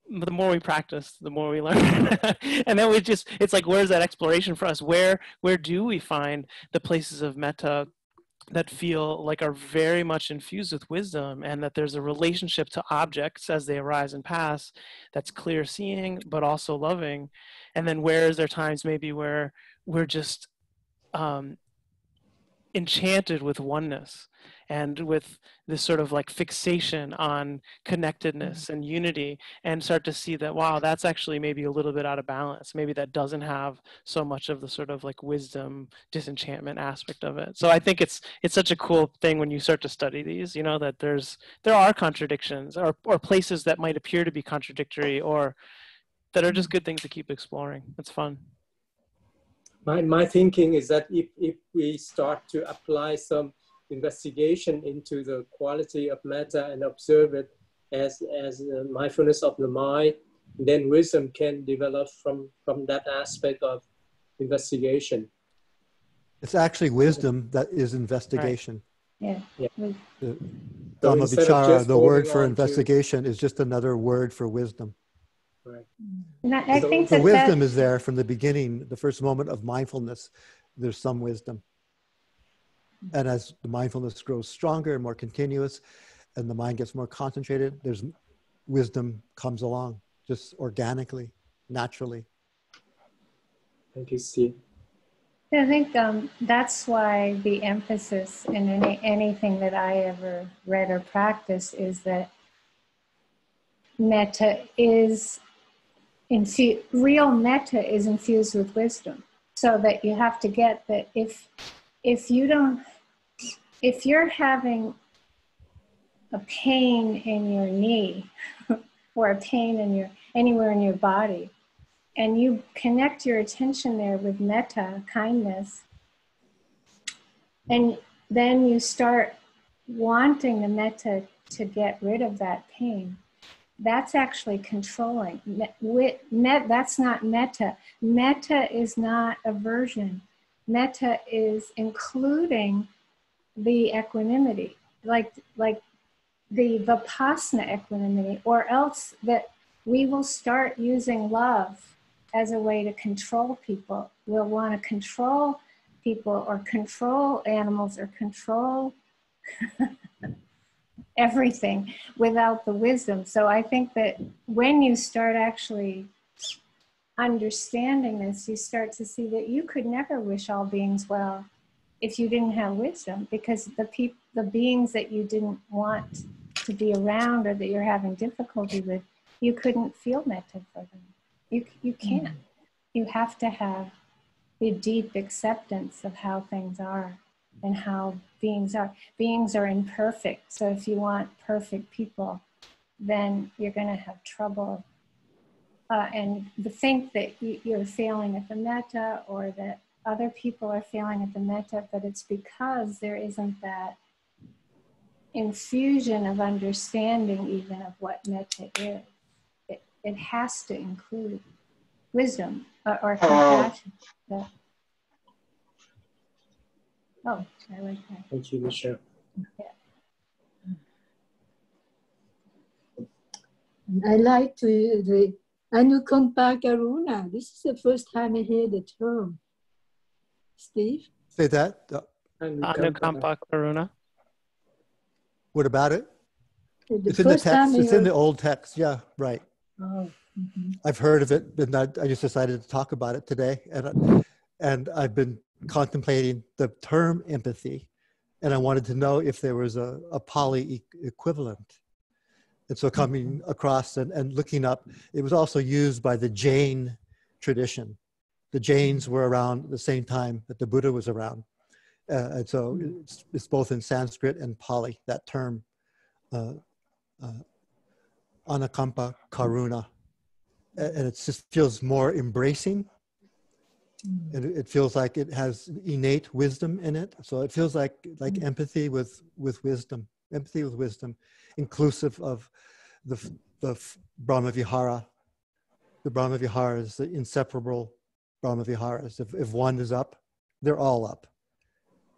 the more we practice the more we learn and then we just it's like where's that exploration for us where where do we find the places of metta that feel like are very much infused with wisdom and that there's a relationship to objects as they arise and pass that's clear seeing but also loving. And then where is there times maybe where we're just um, enchanted with oneness and with this sort of like fixation on connectedness mm-hmm. and unity and start to see that wow that's actually maybe a little bit out of balance. Maybe that doesn't have so much of the sort of like wisdom disenchantment aspect of it. So i think it's it's such a cool thing when you start to study these you know that there's there are contradictions or or places that might appear to be contradictory or that are just mm-hmm. good things to keep exploring. It's fun. My, my thinking is that if, if we start to apply some investigation into the quality of metta and observe it as, as uh, mindfulness of the mind, then wisdom can develop from, from that aspect of investigation. It's actually wisdom that is investigation. Yeah. Yeah. We- The So Dhamma instead of Vichara, just the word for on to- investigation, is just another word for wisdom. And I, I So think The that wisdom that, is there from the beginning, the first moment of mindfulness. There's some wisdom. And as the mindfulness grows stronger and more continuous, and the mind gets more concentrated, there's wisdom comes along just organically, naturally. Thank you, Steve. I think um, that's why the emphasis in any, anything that I ever read or practice is that metta is infu- real metta is infused with wisdom. So that you have to get that if if you don't if you're having a pain in your knee or a pain in your anywhere in your body and you connect your attention there with metta, kindness, and then you start wanting the metta to get rid of that pain, that's actually controlling. Me- wi- met, that's not metta. Metta is not aversion. Metta is including the equanimity, like like the vipassana equanimity, or else that we will start using love as a way to control people. We'll want to control people or control animals or control everything without the wisdom. So I think that when you start actually understanding this, you start to see that you could never wish all beings well if you didn't have wisdom because the peop- the beings that you didn't want to be around or that you're having difficulty with, you couldn't feel metta for them. You, you hmm. can't. You have to have the deep acceptance of how things are and how beings are. Beings are imperfect. So if you want perfect people, then you're going to have trouble. Uh, and to think that you, you're failing at the metta or that other people are failing at the metta, but it's because there isn't that infusion of understanding even of what metta is. It, it has to include wisdom or, or compassion. Yeah. Oh, I like that. Thank you, Michelle. Yeah. I like to the Anukampa Karuna. This is the first time I hear the term. Steve? Say that. Uh, anukampa karuna what about it? The It's in the text. It's in the old text. Yeah, right. Oh, mhm. I've heard of it, but I just decided to talk about it today. And, I- and I've been contemplating the term empathy, and I wanted to know if there was a, a Pali e- equivalent. And so coming across and, and looking up, it was also used by the Jain tradition. The Jains were around the same time that the Buddha was around. Uh, and so it's, it's both in Sanskrit and Pali, that term, uh, uh, anukampa karuna. And it just feels more embracing. And it- it feels like it has innate wisdom in it. So it feels like, like empathy with, with wisdom, empathy with wisdom, inclusive of the, the f- Brahma Vihara. The Brahma Vihara is the inseparable Brahma Viharas. If, if one is up, they're all up.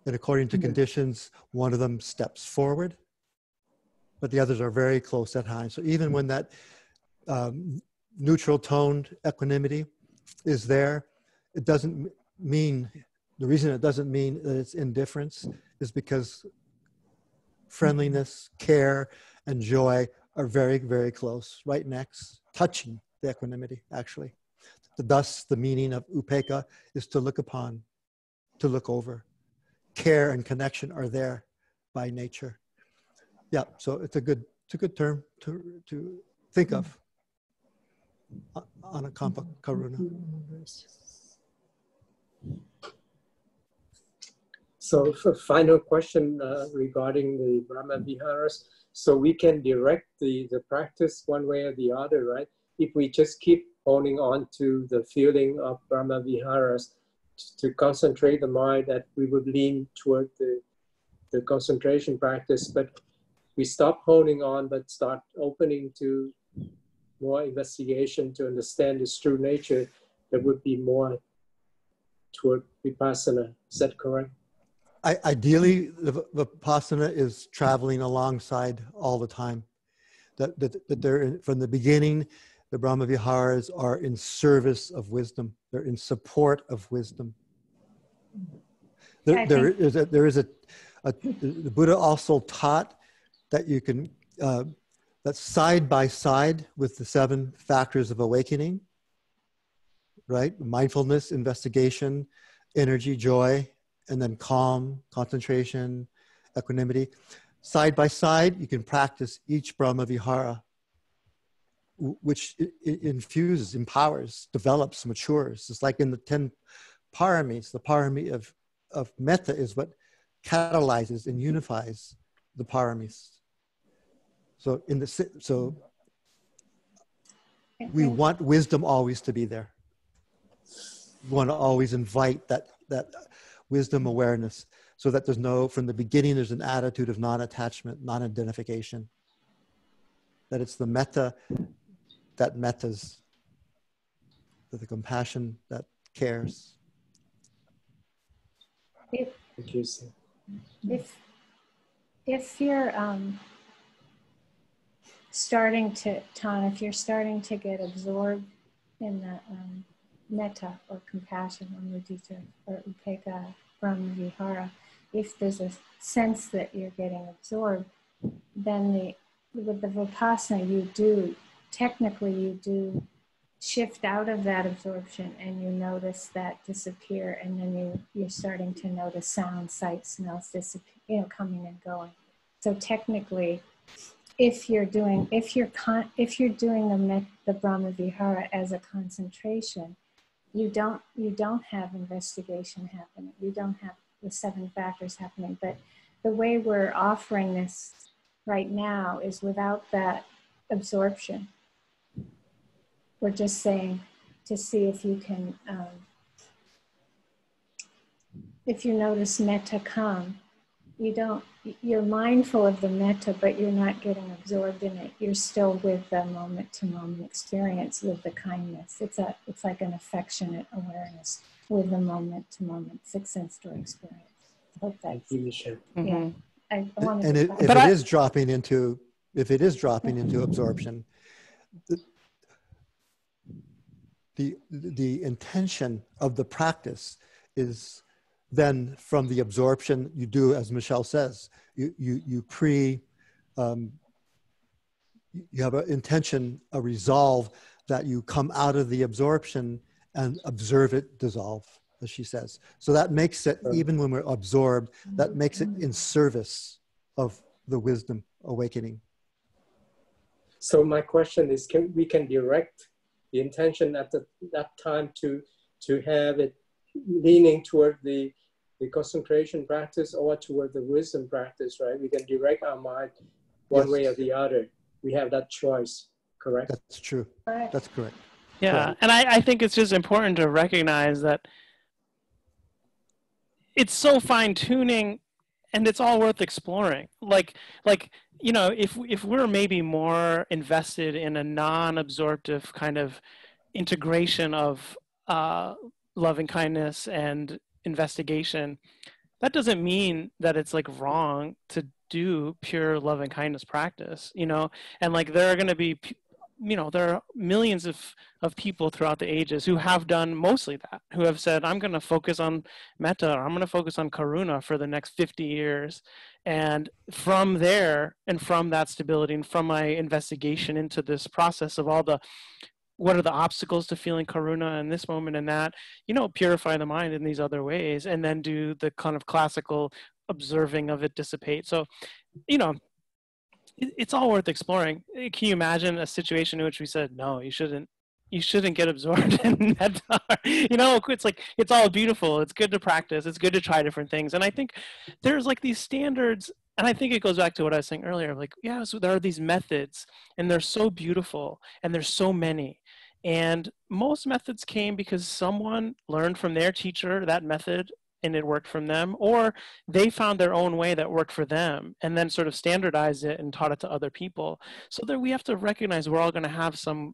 And according to Mhm. conditions, one of them steps forward, but the others are very close at hand. So even when that um, neutral toned equanimity is there, it doesn't mean, the reason it doesn't mean that it's indifference is because friendliness, care, and joy are very, very close, right next, touching the equanimity, actually. Thus, the meaning of upekkha is to look upon, to look over. Care and connection are there by nature. Yeah, so it's a good, it's a good term to, to think of. Mm-hmm. Anukampa Karuna. So, final question uh, regarding the Brahma Viharas. So we can direct the, the practice one way or the other, right? If we just keep holding on to the feeling of Brahma Viharas to concentrate the mind, that we would lean toward the, the concentration practice. But we stop holding on, but start opening to more investigation to understand its true nature, that would be more toward vipassana. Is that correct? I, ideally, the vipassana is traveling alongside all the time. That, that, that they're in, from the beginning, the Brahma Viharas are in service of wisdom. They're in support of wisdom. There, there is a, there is a, a, the Buddha also taught that you can, uh, that side by side with the seven factors of awakening, right? Mindfulness, investigation, energy, joy, and then calm, concentration, equanimity. Side by side, you can practice each Brahma Vihara, which infuses, empowers, develops, matures. It's like in the 10 paramis, the parami of, of metta is what catalyzes and unifies the paramis. So in the so we want wisdom always to be there. We want to always invite that that wisdom awareness so that there's no from the beginning there's an attitude of non-attachment non-identification. That it's the metta that mettas the compassion that cares. If, if if you're um, starting to Tom, if you're starting to get absorbed in the um, metta or compassion or mudita or upekkha brahma vihara, if there's a sense that you're getting absorbed, then the with the vipassana you do technically you do shift out of that absorption and you notice that disappear and then you you're starting to notice sound sight smells disappear you know coming and going. So technically if you're doing if you're con, if you're doing the the brahma vihara as a concentration you don't you don't have investigation happening. You don't have the seven factors happening. But the way we're offering this right now is without that absorption. We're just saying to see if you can um, if you notice metta come you don't you're mindful of the metta but you're not getting absorbed in it. You're still with the moment to moment experience with the kindness. It's a it's like an affectionate awareness with the moment to moment six sense door experience. I hope that's mm-hmm. yeah. I, I and it, if it I, is dropping into if it is dropping into absorption the, the the intention of the practice is then from the absorption you do as michelle says you you, you pre um, you have an intention a resolve that you come out of the absorption and observe it dissolve as she says. So that makes it even when we're absorbed that makes it in service of the wisdom awakening. So my question is can we can direct the intention at the, that time to to have it leaning toward the the concentration practice or toward the wisdom practice, right? We can direct our mind one yes. way or the other. We have that choice, correct? That's true. That's correct. Yeah, correct. and I, I think it's just important to recognize that it's so fine tuning and it's all worth exploring like like you know if if we're maybe more invested in a non-absorptive kind of integration of uh, loving kindness and investigation, that doesn't mean that it's like wrong to do pure love and kindness practice, you know? And like there are going to be you know there are millions of of people throughout the ages who have done mostly that who have said i'm going to focus on metta or i'm going to focus on karuna for the next 50 years and from there and from that stability and from my investigation into this process of all the what are the obstacles to feeling karuna in this moment and that you know purify the mind in these other ways and then do the kind of classical observing of it dissipate so you know it's all worth exploring. Eh, can you imagine a situation in which we said, no, you shouldn't, you shouldn't get absorbed in metta. you know, it's like, it's all beautiful. It's good to practice. It's good to try different things. And I think there's like these standards, and I think it goes back to what I was saying earlier. Like, yeah, so there are these methods and they're so beautiful and there's so many. And most methods came because someone learned from their teacher that method and it worked from them, or they found their own way that worked for them and then sort of standardized it and taught it to other people. So that we have to recognize we're all going to have some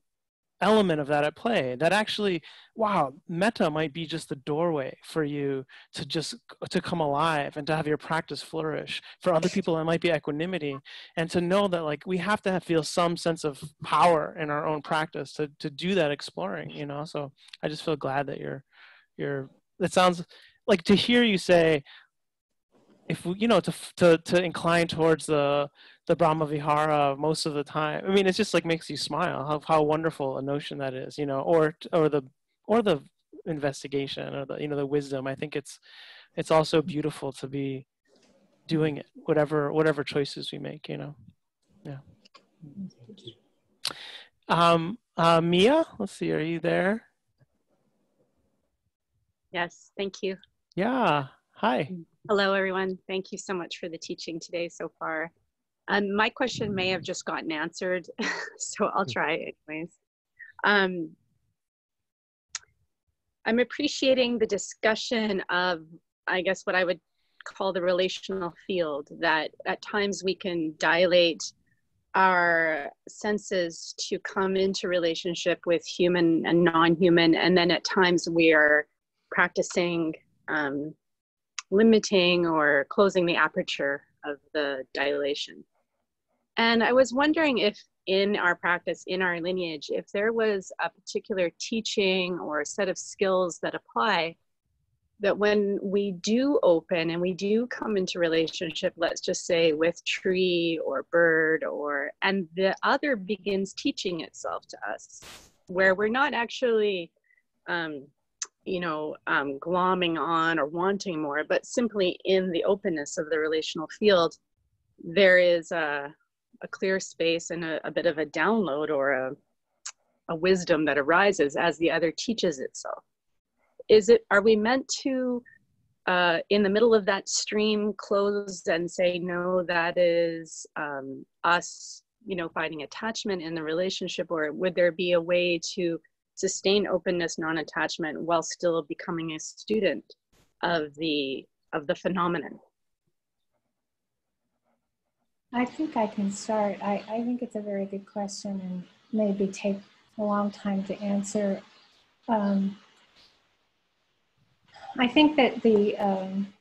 element of that at play that actually wow metta might be just the doorway for you to just to come alive and to have your practice flourish. For other people it might be equanimity and to know that like we have to have, feel some sense of power in our own practice to to do that exploring you know? So i just feel glad that you're you're it sounds like to hear you say if we, you know to to to incline towards the the Brahma Vihara most of the time. I mean, it just like makes you smile. How how wonderful a notion that is, you know, or or the or the investigation or the you know the wisdom. I think it's it's also beautiful to be doing it, whatever whatever choices we make, you know. Yeah. Um, uh, Mia, let's see, are you there? Yes, thank you. Yeah. Hi. Hello, everyone. Thank you so much for the teaching today so far. Um, my question may have just gotten answered, so I'll hmm. try anyways. Um, I'm appreciating the discussion of, I guess, what I would call the relational field, that at times we can dilate our senses to come into relationship with human and non-human, and then at times we are practicing um, limiting or closing the aperture of the dilation. And I was wondering if in our practice, in our lineage, if there was a particular teaching or set of skills that apply that when we do open and we do come into relationship, let's just say with tree or bird or, and the other begins teaching itself to us, where we're not actually um, you know, um, glomming on or wanting more, but simply in the openness of the relational field, there is a, a clear space and a, a, bit of a download or a, a wisdom that arises as the other teaches itself. Is it, are we meant to, uh, in the middle of that stream, close and say, no, that is um, us, you know, finding attachment in the relationship, or would there be a way to sustain openness, non-attachment while still becoming a student of the of the phenomenon? I think I can start. I, I think it's a very good question and maybe take a long time to answer. Um, I think that the um,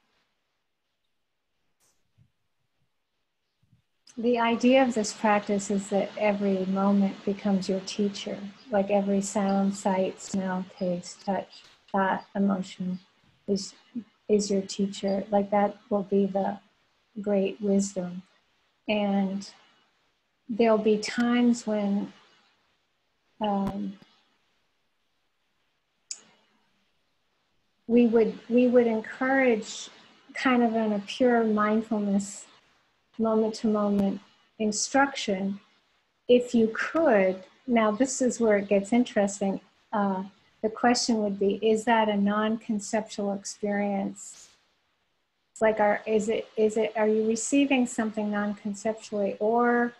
the idea of this practice is that every moment becomes your teacher, like every sound, sight, smell, taste, touch, thought, emotion is is your teacher. Like that will be the great wisdom. And there'll be times when um, we would we would encourage kind of in a pure mindfulness moment to moment instruction, if you could, now this is where it gets interesting. Uh, the question would be is that a non-conceptual experience like are is it is it are you receiving something non-conceptually or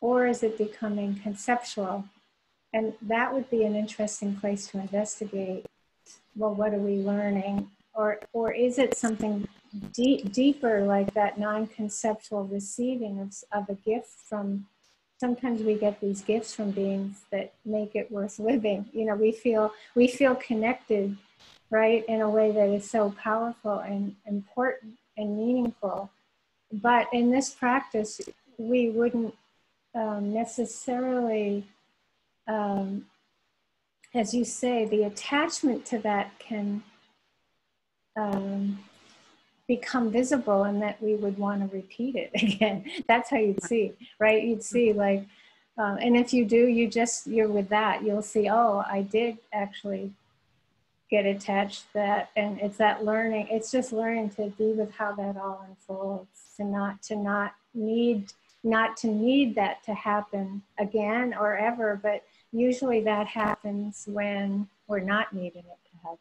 or is it becoming conceptual? And that would be an interesting place to investigate. Well what are we learning? Or or is it something deep, deeper like that non-conceptual receiving of, of a gift from sometimes we get these gifts from beings that make it worth living. You know we feel we feel connected right in a way that is so powerful and important and meaningful but in this practice we wouldn't um, necessarily um, as you say, the attachment to that can um, become visible and that we would want to repeat it again. That's how you'd see, right? You'd see like, um, and if you do, you just, you're with that, you'll see, oh, I did actually get attached to that. And it's that learning, it's just learning to be with how that all unfolds, to not, to not need, not to need that to happen again or ever, but usually that happens when we're not needing it to happen.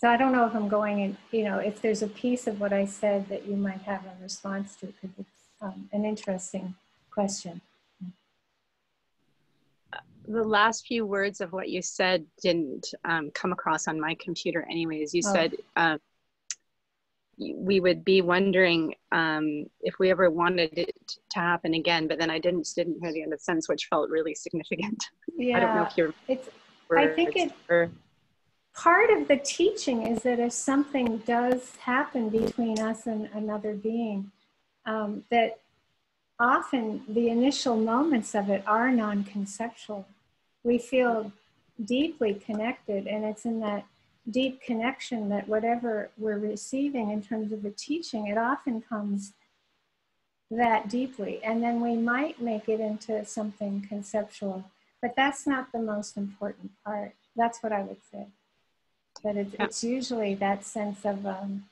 So I don't know if I'm going in, you know, if there's a piece of what I said that you might have a response to, because it's um, an interesting question. The last few words of what you said didn't um, come across on my computer, anyways. You oh. said uh, we would be wondering um, if we ever wanted it to happen again, but then I didn't didn't hear the end of the sentence, which felt really significant. Yeah, I don't know if you're. It's. I think it. Or, part of the teaching is that if something does happen between us and another being, um, that often the initial moments of it are non conceptual. We feel deeply connected, and it's in that deep connection that whatever we're receiving in terms of the teaching, it often comes that deeply. And then we might make it into something conceptual, but that's not the most important part. That's what I would say. But it's, it's usually that sense of um,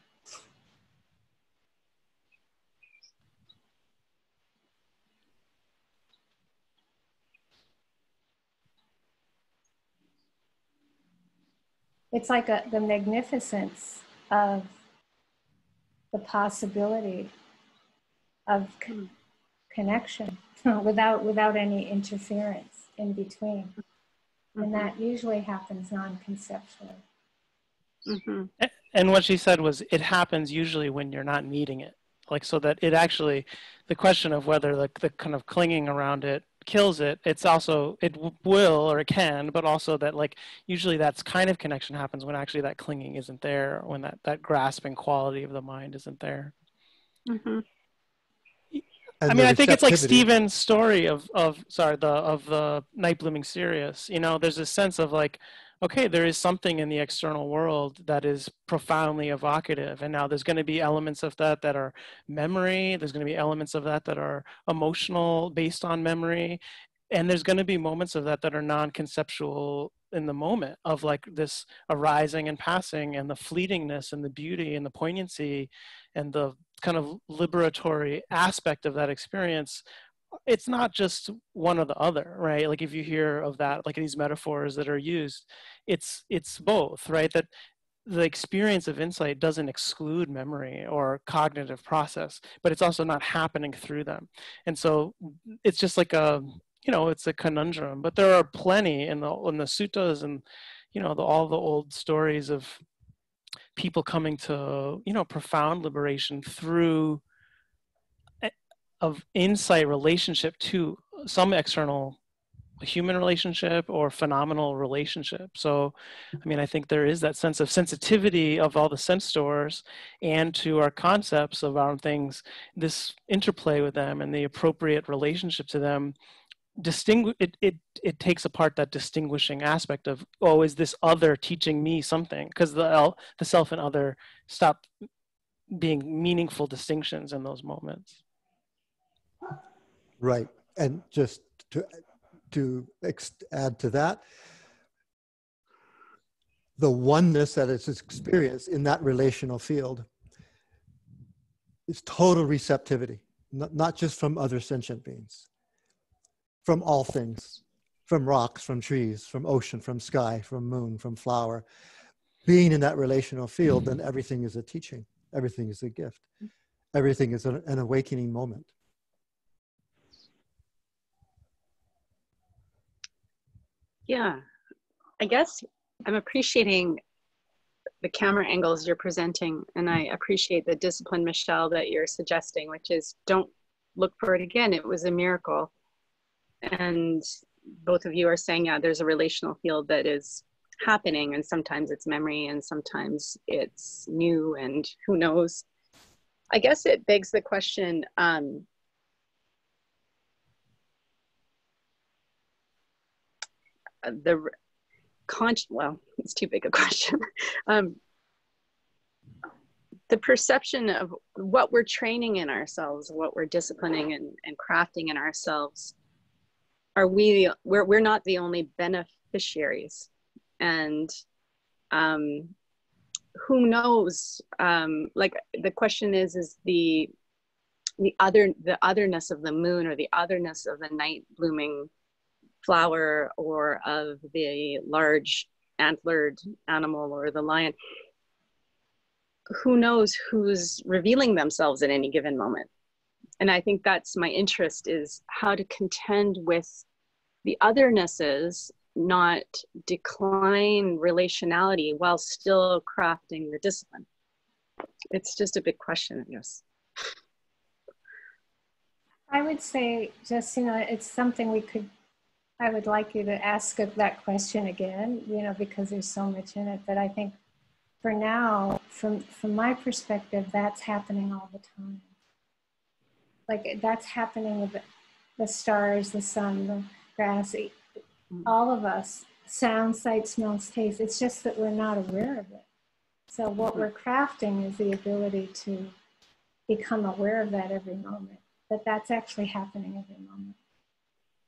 it's like a, the magnificence of the possibility of con- connection without without any interference in between mm-hmm. and that usually happens non-conceptually mm-hmm. and what she said was it happens usually when you're not needing it like so that it actually the question of whether the, the kind of clinging around it kills it it's also it will or it can but also that like usually that's kind of connection happens when actually that clinging isn't there when that that grasping quality of the mind isn't there mm-hmm. I mean, I think it's like Stephen's story of of sorry the of the night blooming Cereus. You know, there's a sense of like okay, there is something in the external world that is profoundly evocative. And now there's going to be elements of that that are memory, there's going to be elements of that that are emotional based on memory. And there's going to be moments of that that are non conceptual in the moment of like this arising and passing and the fleetingness and the beauty and the poignancy and the kind of liberatory aspect of that experience it's not just one or the other right? Like if you hear of that like these metaphors that are used it's it's both right? That the experience of insight doesn't exclude memory or cognitive process but it's also not happening through them. And so it's just like a you know it's a conundrum but there are plenty in the in the suttas and you know the, all the old stories of people coming to you know profound liberation through of insight relationship to some external human relationship or phenomenal relationship. So, I mean, I think there is that sense of sensitivity of all the sense doors and to our concepts of our things, this interplay with them and the appropriate relationship to them distinguish it, it it takes apart that distinguishing aspect of oh is this other teaching me something because the the self and other stop being meaningful distinctions in those moments Right. And just to, to add to that, the oneness that is experienced in that relational field is total receptivity, not, not just from other sentient beings, from all things, from rocks, from trees, from ocean, from sky, from moon, from flower. Being in that relational field, then everything is a teaching, everything is a gift, everything is an, an awakening moment. Yeah, I guess I'm appreciating the camera angles you're presenting, and I appreciate the discipline, Michelle, that you're suggesting, which is don't look for it again. It was a miracle. And both of you are saying, yeah, there's a relational field that is happening, and sometimes it's memory, and sometimes it's new, and who knows. I guess it begs the question um, the con well it's too big a question. Um, the perception of what we're training in ourselves what we're disciplining and, and crafting in ourselves are we we're, we're not the only beneficiaries. And um, who knows? Um, like the question is is the the other the otherness of the moon or the otherness of the night blooming flower or of the large antlered animal or the lion who knows who's revealing themselves at any given moment. And i think that's my interest is how to contend with the othernesses not decline relationality while still crafting the discipline. It's just a big question i guess. I would say just, you know, it's something we could, I would like you to ask that question again, you know, because there's so much in it. But I think for now, from, from my perspective, that's happening all the time. Like that's happening with the, stars, the sun, the grass, all of us, sound, sight, smells, taste. It's just that we're not aware of it. So what we're crafting is the ability to become aware of that every moment that that's actually happening every moment.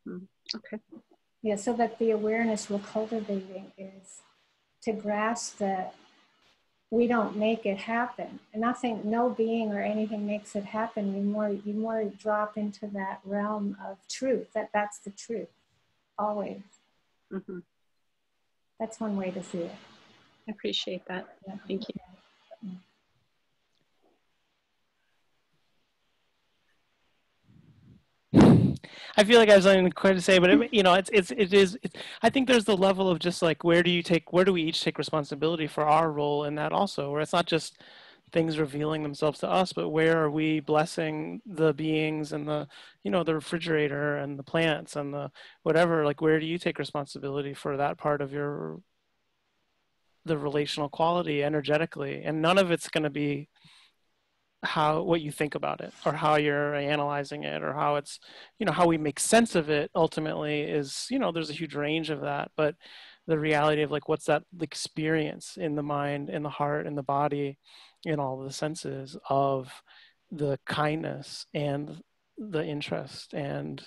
Mm, okay. Yeah, so that the awareness we're cultivating is to grasp that we don't make it happen. And nothing, no being or anything makes it happen. You more, you more drop into that realm of truth. That that's the truth, always. Mm-hmm. That's one way to see it. I appreciate that. Yeah. Thank you. I feel like I have something quite to say, but it, you know, it's it's it is. It's, I think there's the level of just like where do you take where do we each take responsibility for our role in that also, where it's not just things revealing themselves to us, but where are we blessing the beings and the you know the refrigerator and the plants and the whatever? Like where do you take responsibility for that part of your the relational quality energetically? And none of it's going to be how what you think about it or how you're analyzing it or how it's you know how we make sense of it ultimately is you know there's a huge range of that. But the reality of like what's that experience in the mind in the heart in the body in all the senses of the kindness and the interest? And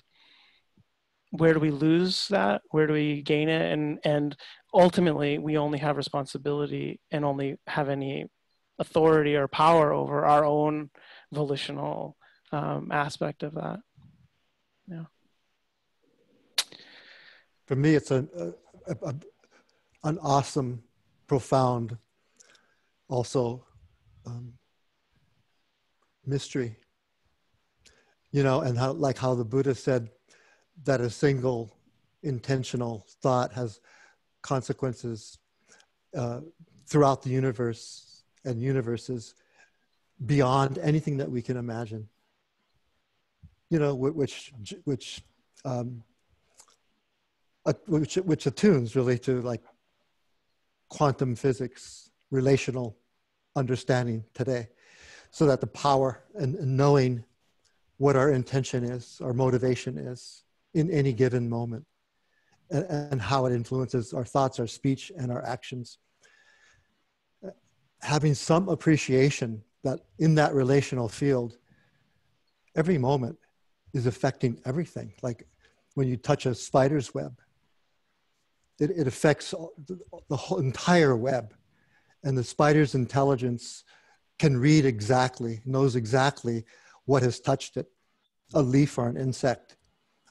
where do we lose that? Where do we gain it? And and ultimately we only have responsibility and only have any authority or power over our own volitional um, aspect of that. Yeah. For me, it's a, a, a an awesome, profound, also um, mystery. You know, and how like how the Buddha said that a single intentional thought has consequences uh, throughout the universe and universes beyond anything that we can imagine. You know, which which um, which which attunes really to like quantum physics, relational understanding today, so that the power and, and knowing what our intention is, our motivation is in any given moment, and, and how it influences our thoughts, our speech, and our actions having some appreciation that in that relational field, every moment is affecting everything. Like when you touch a spider's web, it, it affects the, the whole entire web. And the spider's intelligence can read exactly, knows exactly what has touched it a leaf or an insect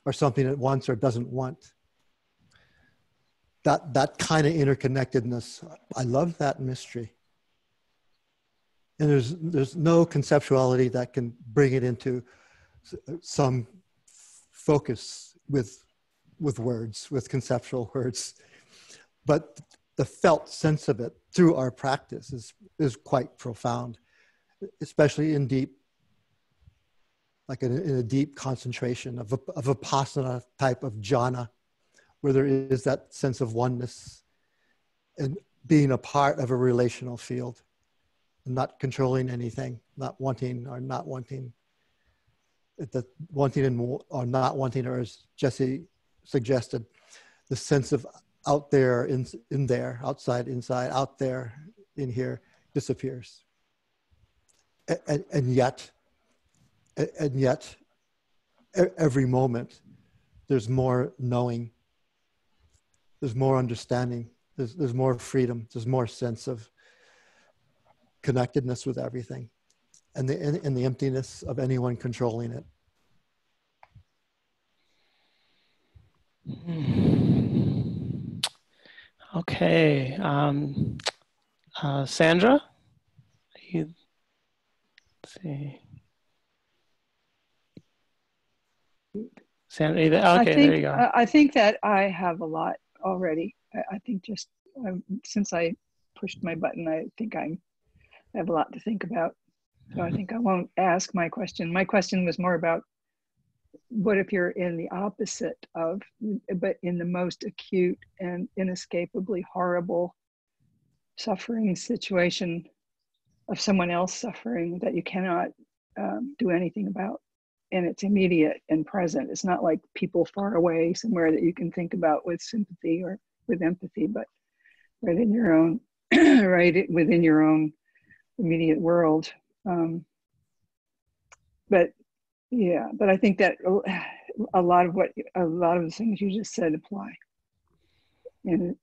or something it wants or doesn't want. That, that kind of interconnectedness, I love that mystery and there's there's no conceptuality that can bring it into some focus with with words with conceptual words. But the felt sense of it through our practice is is quite profound especially in deep like in, in a deep concentration of a, of vipassana type of jhana where there is that sense of oneness and being a part of a relational field not controlling anything, not wanting or not wanting, the wanting and or not wanting, or as Jesse suggested, the sense of out there, in, in there, outside, inside, out there, in here, disappears. And, and yet, and yet, every moment, there's more knowing, there's more understanding, there's, there's more freedom, there's more sense of connectedness with everything, and the, and, and the emptiness of anyone controlling it. Okay. Um, uh, Sandra? You, see. Sandra, okay, I think, there you go. I think that I have a lot already. I, I think just um, since I pushed my button, I think I'm, I have a lot to think about. So I think I won't ask my question. My question was more about what if you're in the opposite of, but in the most acute and inescapably horrible suffering situation of someone else suffering that you cannot um, do anything about? And it's immediate and present. It's not like people far away somewhere that you can think about with sympathy or with empathy, but right in your own, right within your own immediate world. Um, but yeah, but I think that a lot of what a lot of the things you just said apply. And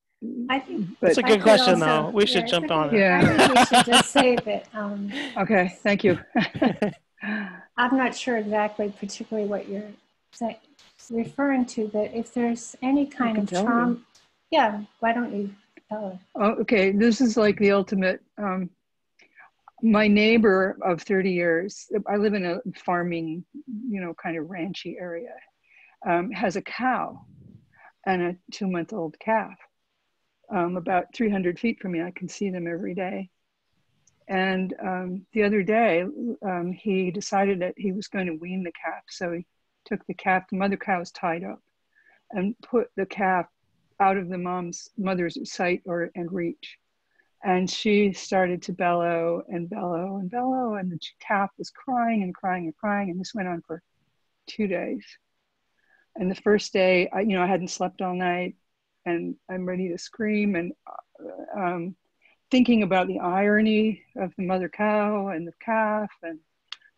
I think but That's a good question, also- though. We should jump on it. Yeah. I we should just say that, um, okay, thank you. I'm not sure exactly particularly what you're say, referring to, but if there's any kind of trauma, yeah, why don't you tell us? Oh, okay, this is like the ultimate. Um, my neighbor of 30 years, I live in a farming, you know, kind of ranchy area, um, has a cow and a two month old calf. Um, about 300 feet from me, I can see them every day. And um, the other day, um, he decided that he was going to wean the calf. So he took the calf, the mother cow was tied up, and put the calf out of the mom's mother's sight or and reach and she started to bellow and bellow and bellow and the calf was crying and crying and crying and this went on for two days. And the first day I, you know i hadn't slept all night and i'm ready to scream and uh, um, thinking about the irony of the mother cow and the calf and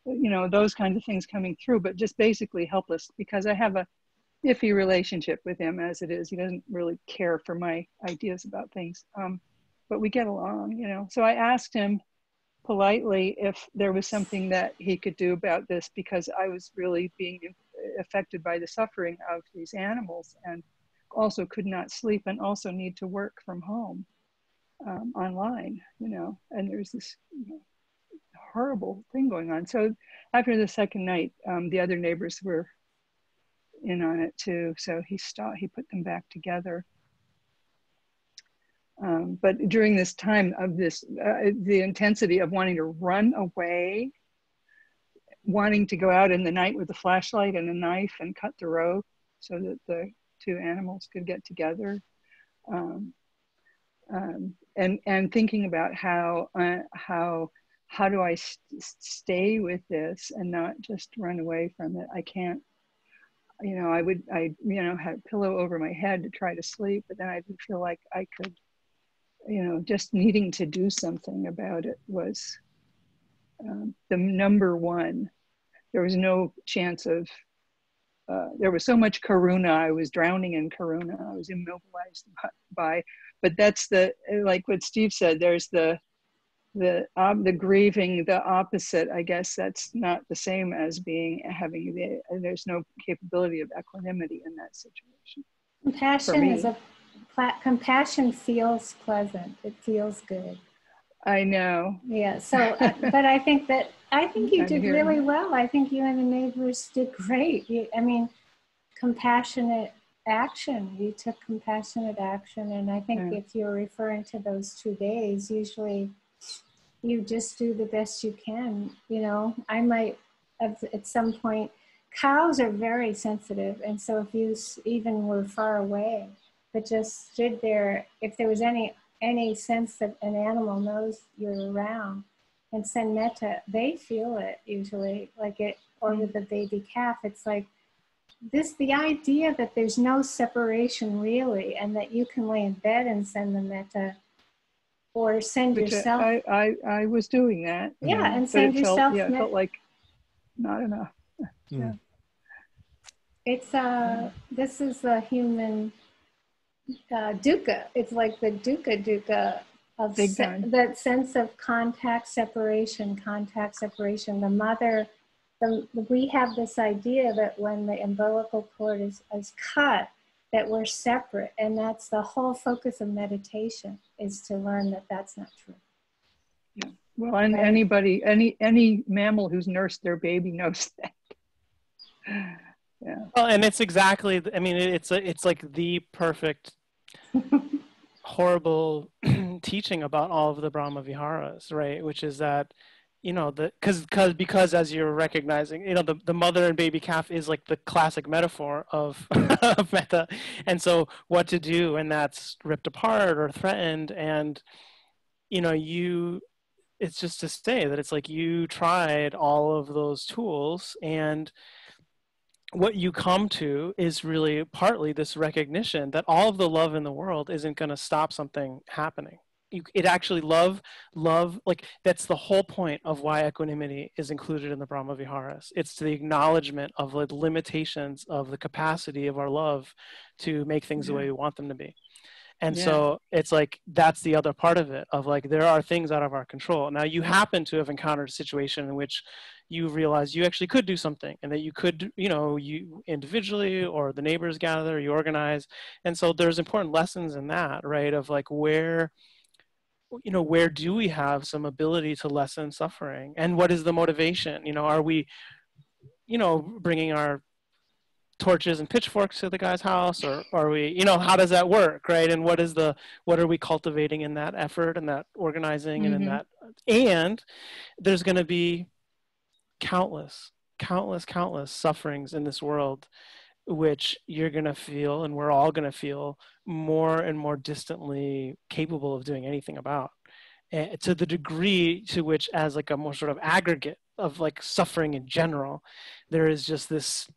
you know those kinds of things coming through but just basically helpless because i have a iffy relationship with him as it is. He doesn't really care for my ideas about things. Um, but we get along, you know. So I asked him politely if there was something that he could do about this because I was really being affected by the suffering of these animals and also could not sleep and also need to work from home um, online, you know. And there's this you know, horrible thing going on. So after the second night, um, the other neighbors were in on it too. So he stopped, he put them back together. Um, but during this time of this, uh, the intensity of wanting to run away, wanting to go out in the night with a flashlight and a knife and cut the rope so that the two animals could get together. Um, um, and, and thinking about how, uh, how, how do I st- stay with this and not just run away from it? I can't, you know, I would, I, you know, had a pillow over my head to try to sleep, but then I didn't feel like I could you know, just needing to do something about it was um, the number one. There was no chance of, uh, there was so much karuna. I was drowning in karuna. I was immobilized by, but that's the, like what Steve said, there's the, the, um, the grieving, the opposite, I guess that's not the same as being, having the, there's no capability of equanimity in that situation. Compassion is a compassion feels pleasant. It feels good. I know. Yeah. So, uh, but I think that I think you I'm did hearing really well. I think you and the neighbors did great. You, I mean, compassionate action. You took compassionate action, and I think Yeah. if you're referring to those two days, usually you just do the best you can. You know, I might at, at some point. Cows are very sensitive, and so if you s- even were far away, but just stood there, if there was any any sense that an animal knows you're around and send metta, they feel it usually, like it, or with the baby calf, it's like this the idea that there's no separation really and that you can lay in bed and send the metta or send Which yourself I, I, I was doing that. yeah and But send it felt, yourself yeah, it met- felt like not enough. Mm. it's uh this is the human uh, dukkha it's like the dukkha dukkha of Big se- that sense of contact separation contact separation the mother the, we have this idea that when the umbilical cord is, is cut that we're separate and that's the whole focus of meditation is to learn that that's not true Yeah. Well, and Right. anybody, any any mammal who's nursed their baby knows that. Yeah. Well, and it's exactly. I mean, it's a, it's like the perfect, horrible teaching about all of the Brahma Viharas, right? Which is that, you know, the because because because as you're recognizing, you know, the, the mother and baby calf is like the classic metaphor of of metta, and so what to do when that's ripped apart or threatened, and you know, you. It's just to say that it's like you tried all of those tools and what you come to is really partly this recognition that all of the love in the world isn't going to stop something happening. You, it actually love love like that's the whole point of why equanimity is included in the brahma viharas. It's the acknowledgement of the limitations of the capacity of our love to make things the way we want them to be and Yeah. so it's like that's the other part of it of like there are things out of our control. Now you happen to have encountered a situation in which you realize you actually could do something and that you could you know you individually or the neighbors gather you organize. And so there's important lessons in that right of like where you know where do we have some ability to lessen suffering? And what is the motivation? You know are we you know bringing our torches and pitchforks to the guy's house or are we you know how does that work right and what is the what are we cultivating in that effort and that organizing and in Mhm. that and there's going to be countless countless countless sufferings in this world which you're going to feel and we're all going to feel more and more distantly capable of doing anything about Eh, to the degree to which as like a more sort of aggregate of like suffering in general there is just this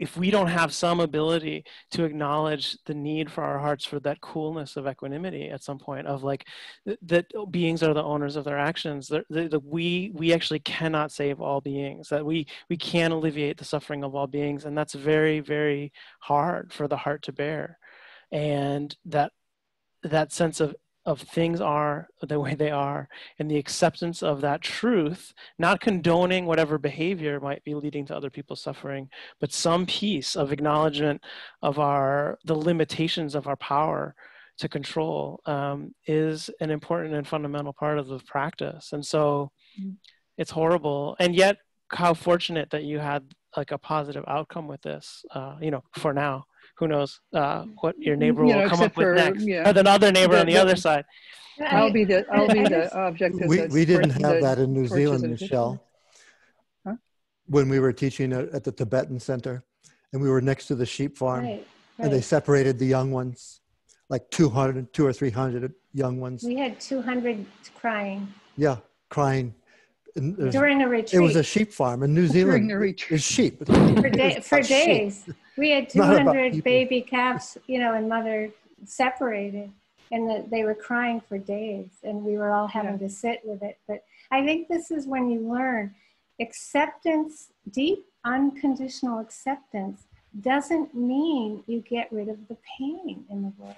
if we don't have some ability to acknowledge the need for our hearts for that coolness of equanimity at some point of like th- that beings are the owners of their actions that the, the, we we actually cannot save all beings that we we can alleviate the suffering of all beings and that's very very hard for the heart to bear. And that that sense of of things are the way they are and the acceptance of that truth not condoning whatever behavior might be leading to other people's suffering but some piece of acknowledgement of our the limitations of our power to control um, is an important and fundamental part of the practice. And so Mm. it's horrible. And yet how fortunate that you had like a positive outcome with this uh, you know for now who knows uh, what your neighbor You will know, come up except with for, next yeah. or the other neighbor The- on the, the- other side I'll be the I'll be the object We, this we didn't have that in New Zealand, Michelle. Huh? When we were teaching at, at the Tibetan Center, and we were next to the sheep farm, right, and they separated the young ones, like 200, two or 300 young ones. we had 200 crying Yeah, crying. And there's- uh, during a retreat it was a sheep farm in New During Zealand. the retreat. It's sheep. for, day, It's for about sheep. days. We had 200 baby calves, you know, and mother separated, and the, they were crying for days, and we were all having to sit with it. But I think this is when you learn acceptance, deep, unconditional acceptance doesn't mean you get rid of the pain in the world.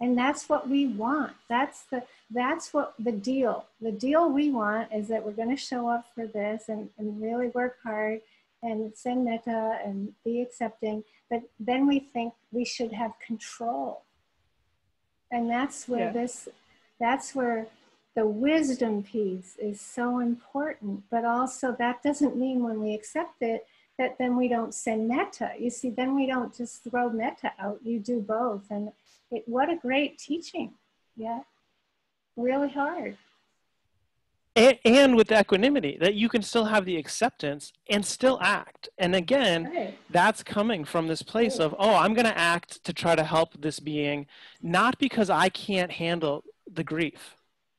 And that's what we want. That's the that's what the deal. The deal we want is that we're going to show up for this and, and really work hard and send metta and be accepting. But then we think we should have control. And that's where Yeah. this that's where the wisdom piece is so important. But also that doesn't mean when we accept it that then we don't send metta. You see, then we don't just throw metta out. You do both. And it, what a great teaching. Yeah. Really hard. and, and with the equanimity that you can still have the acceptance and still act and again Right. that's coming from this place of oh i'm going to act to try to help this being not because i can't handle the grief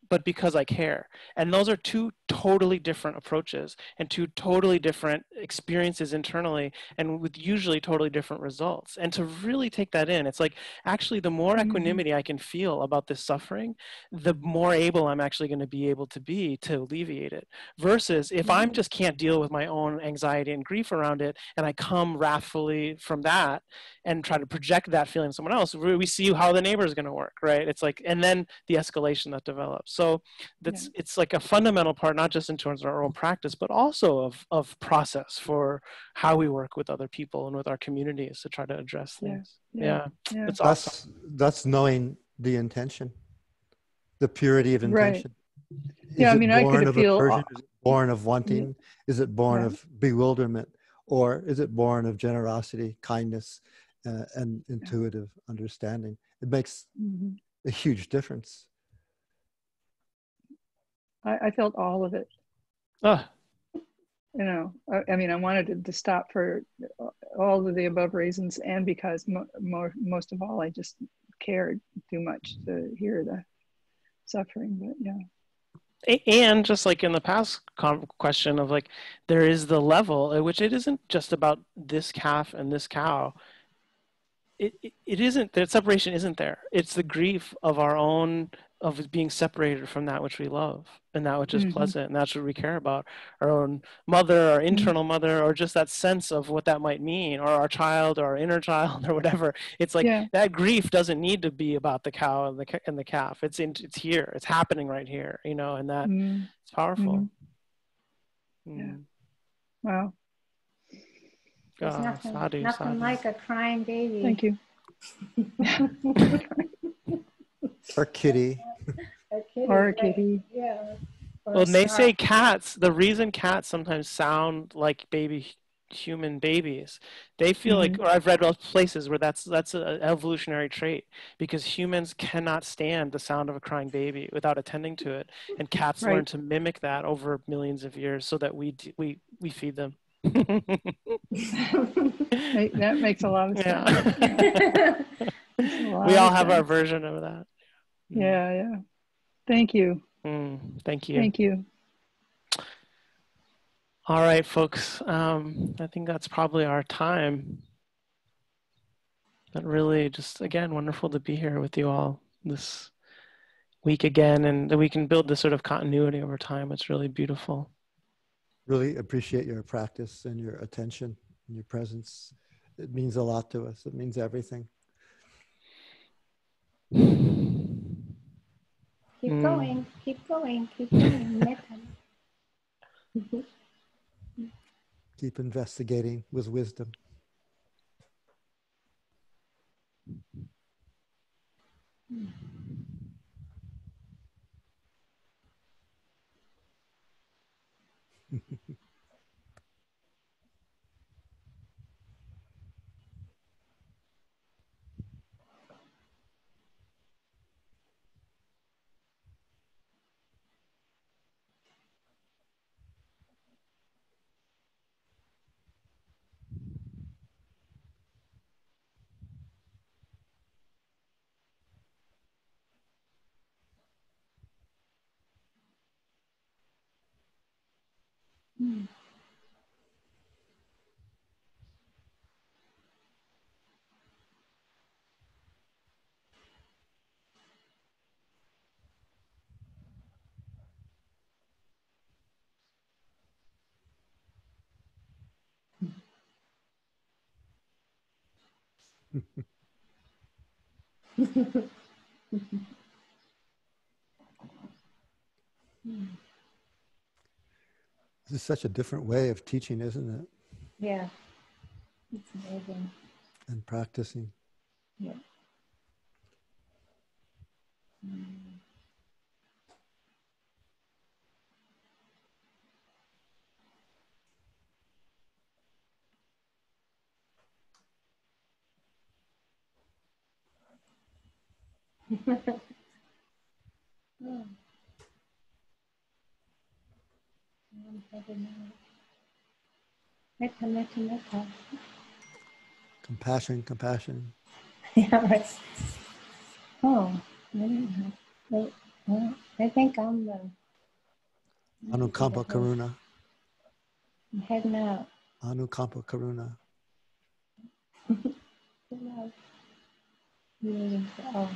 but because I care. And those are two totally different approaches and two totally different experiences internally and with usually totally different results. And to really take that in, it's like actually the more Mhm. equanimity I can feel about this suffering, the more able I'm actually going to be able to be to alleviate it. Versus if I'm just can't deal with my own anxiety and grief around it and I come wrathfully from that and try to project that feeling on someone else, we we see how the neighbor is going to work, right? It's like, and then the escalation that develops. So that's it's like a fundamental part, not just in terms of our own practice, but also of of process for how we work with other people and with our communities to try to address things. Yeah. Yeah, Yeah. it's awesome. That's that's knowing the intention, the purity of intention. Right. intention. Yeah, I mean, I born could of feel- aversion? Is it born of wanting? Is it born Yeah. of bewilderment, or is it born of generosity, kindness, uh, and intuitive understanding? It makes Mhm. a huge difference. I, I felt all of it. Ah, you know I, I mean i wanted to, to stop for all of the above reasons and because mo- more, most of all i just cared too much to hear the suffering but yeah. And just like in the past question of like there is the level at which it isn't just about this calf and this cow. It, it, it isn't that separation isn't there. It's the grief of our own of being separated from that which we love and that which is Mhm. pleasant and that's what we care about our own mother our internal mother or just that sense of what that might mean or our child or our inner child or whatever it's like Yeah. that grief doesn't need to be about the cow and the and the calf it's in it's here it's happening right here you know and that Mm, it's powerful Yeah. Mm. wow There's Ah, nothing, sadhu, nothing sadhu. like a crying baby. thank you Or kitty. A kitty, or a right? kitty Yeah. Or Well, they say cats, the reason cats sometimes sound like baby human babies, they feel like, or I've read about places where that's that's an evolutionary trait because humans cannot stand the sound of a crying baby without attending to it, and cats learn to mimic that over millions of years so that we d- we we feed them. That makes a lot of sense yeah, lot we all of have our version of that. Yeah yeah thank you Mm, thank you. thank you All right, folks. Um, I think that's probably our time. But really, just again, wonderful to be here with you all this week again, and that we can build this sort of continuity over time. It's really beautiful. Really appreciate your practice and your attention and your presence. It means a lot to us. It means everything. keep Mm. going, keep going, keep going. Keep investigating with wisdom. Mm. mm. This is such a different way of teaching, isn't it? yeah. It's amazing. And practicing. Oh. Um, heaven knows. Metta, metta, metta. Compassion, compassion. Yeah, right. Oh, I didn't have. Wait, oh, metta, think I'm the. Anukampa Karuna. I'm heading out. Anukampa Karuna. Heading out. Yeah, Oh,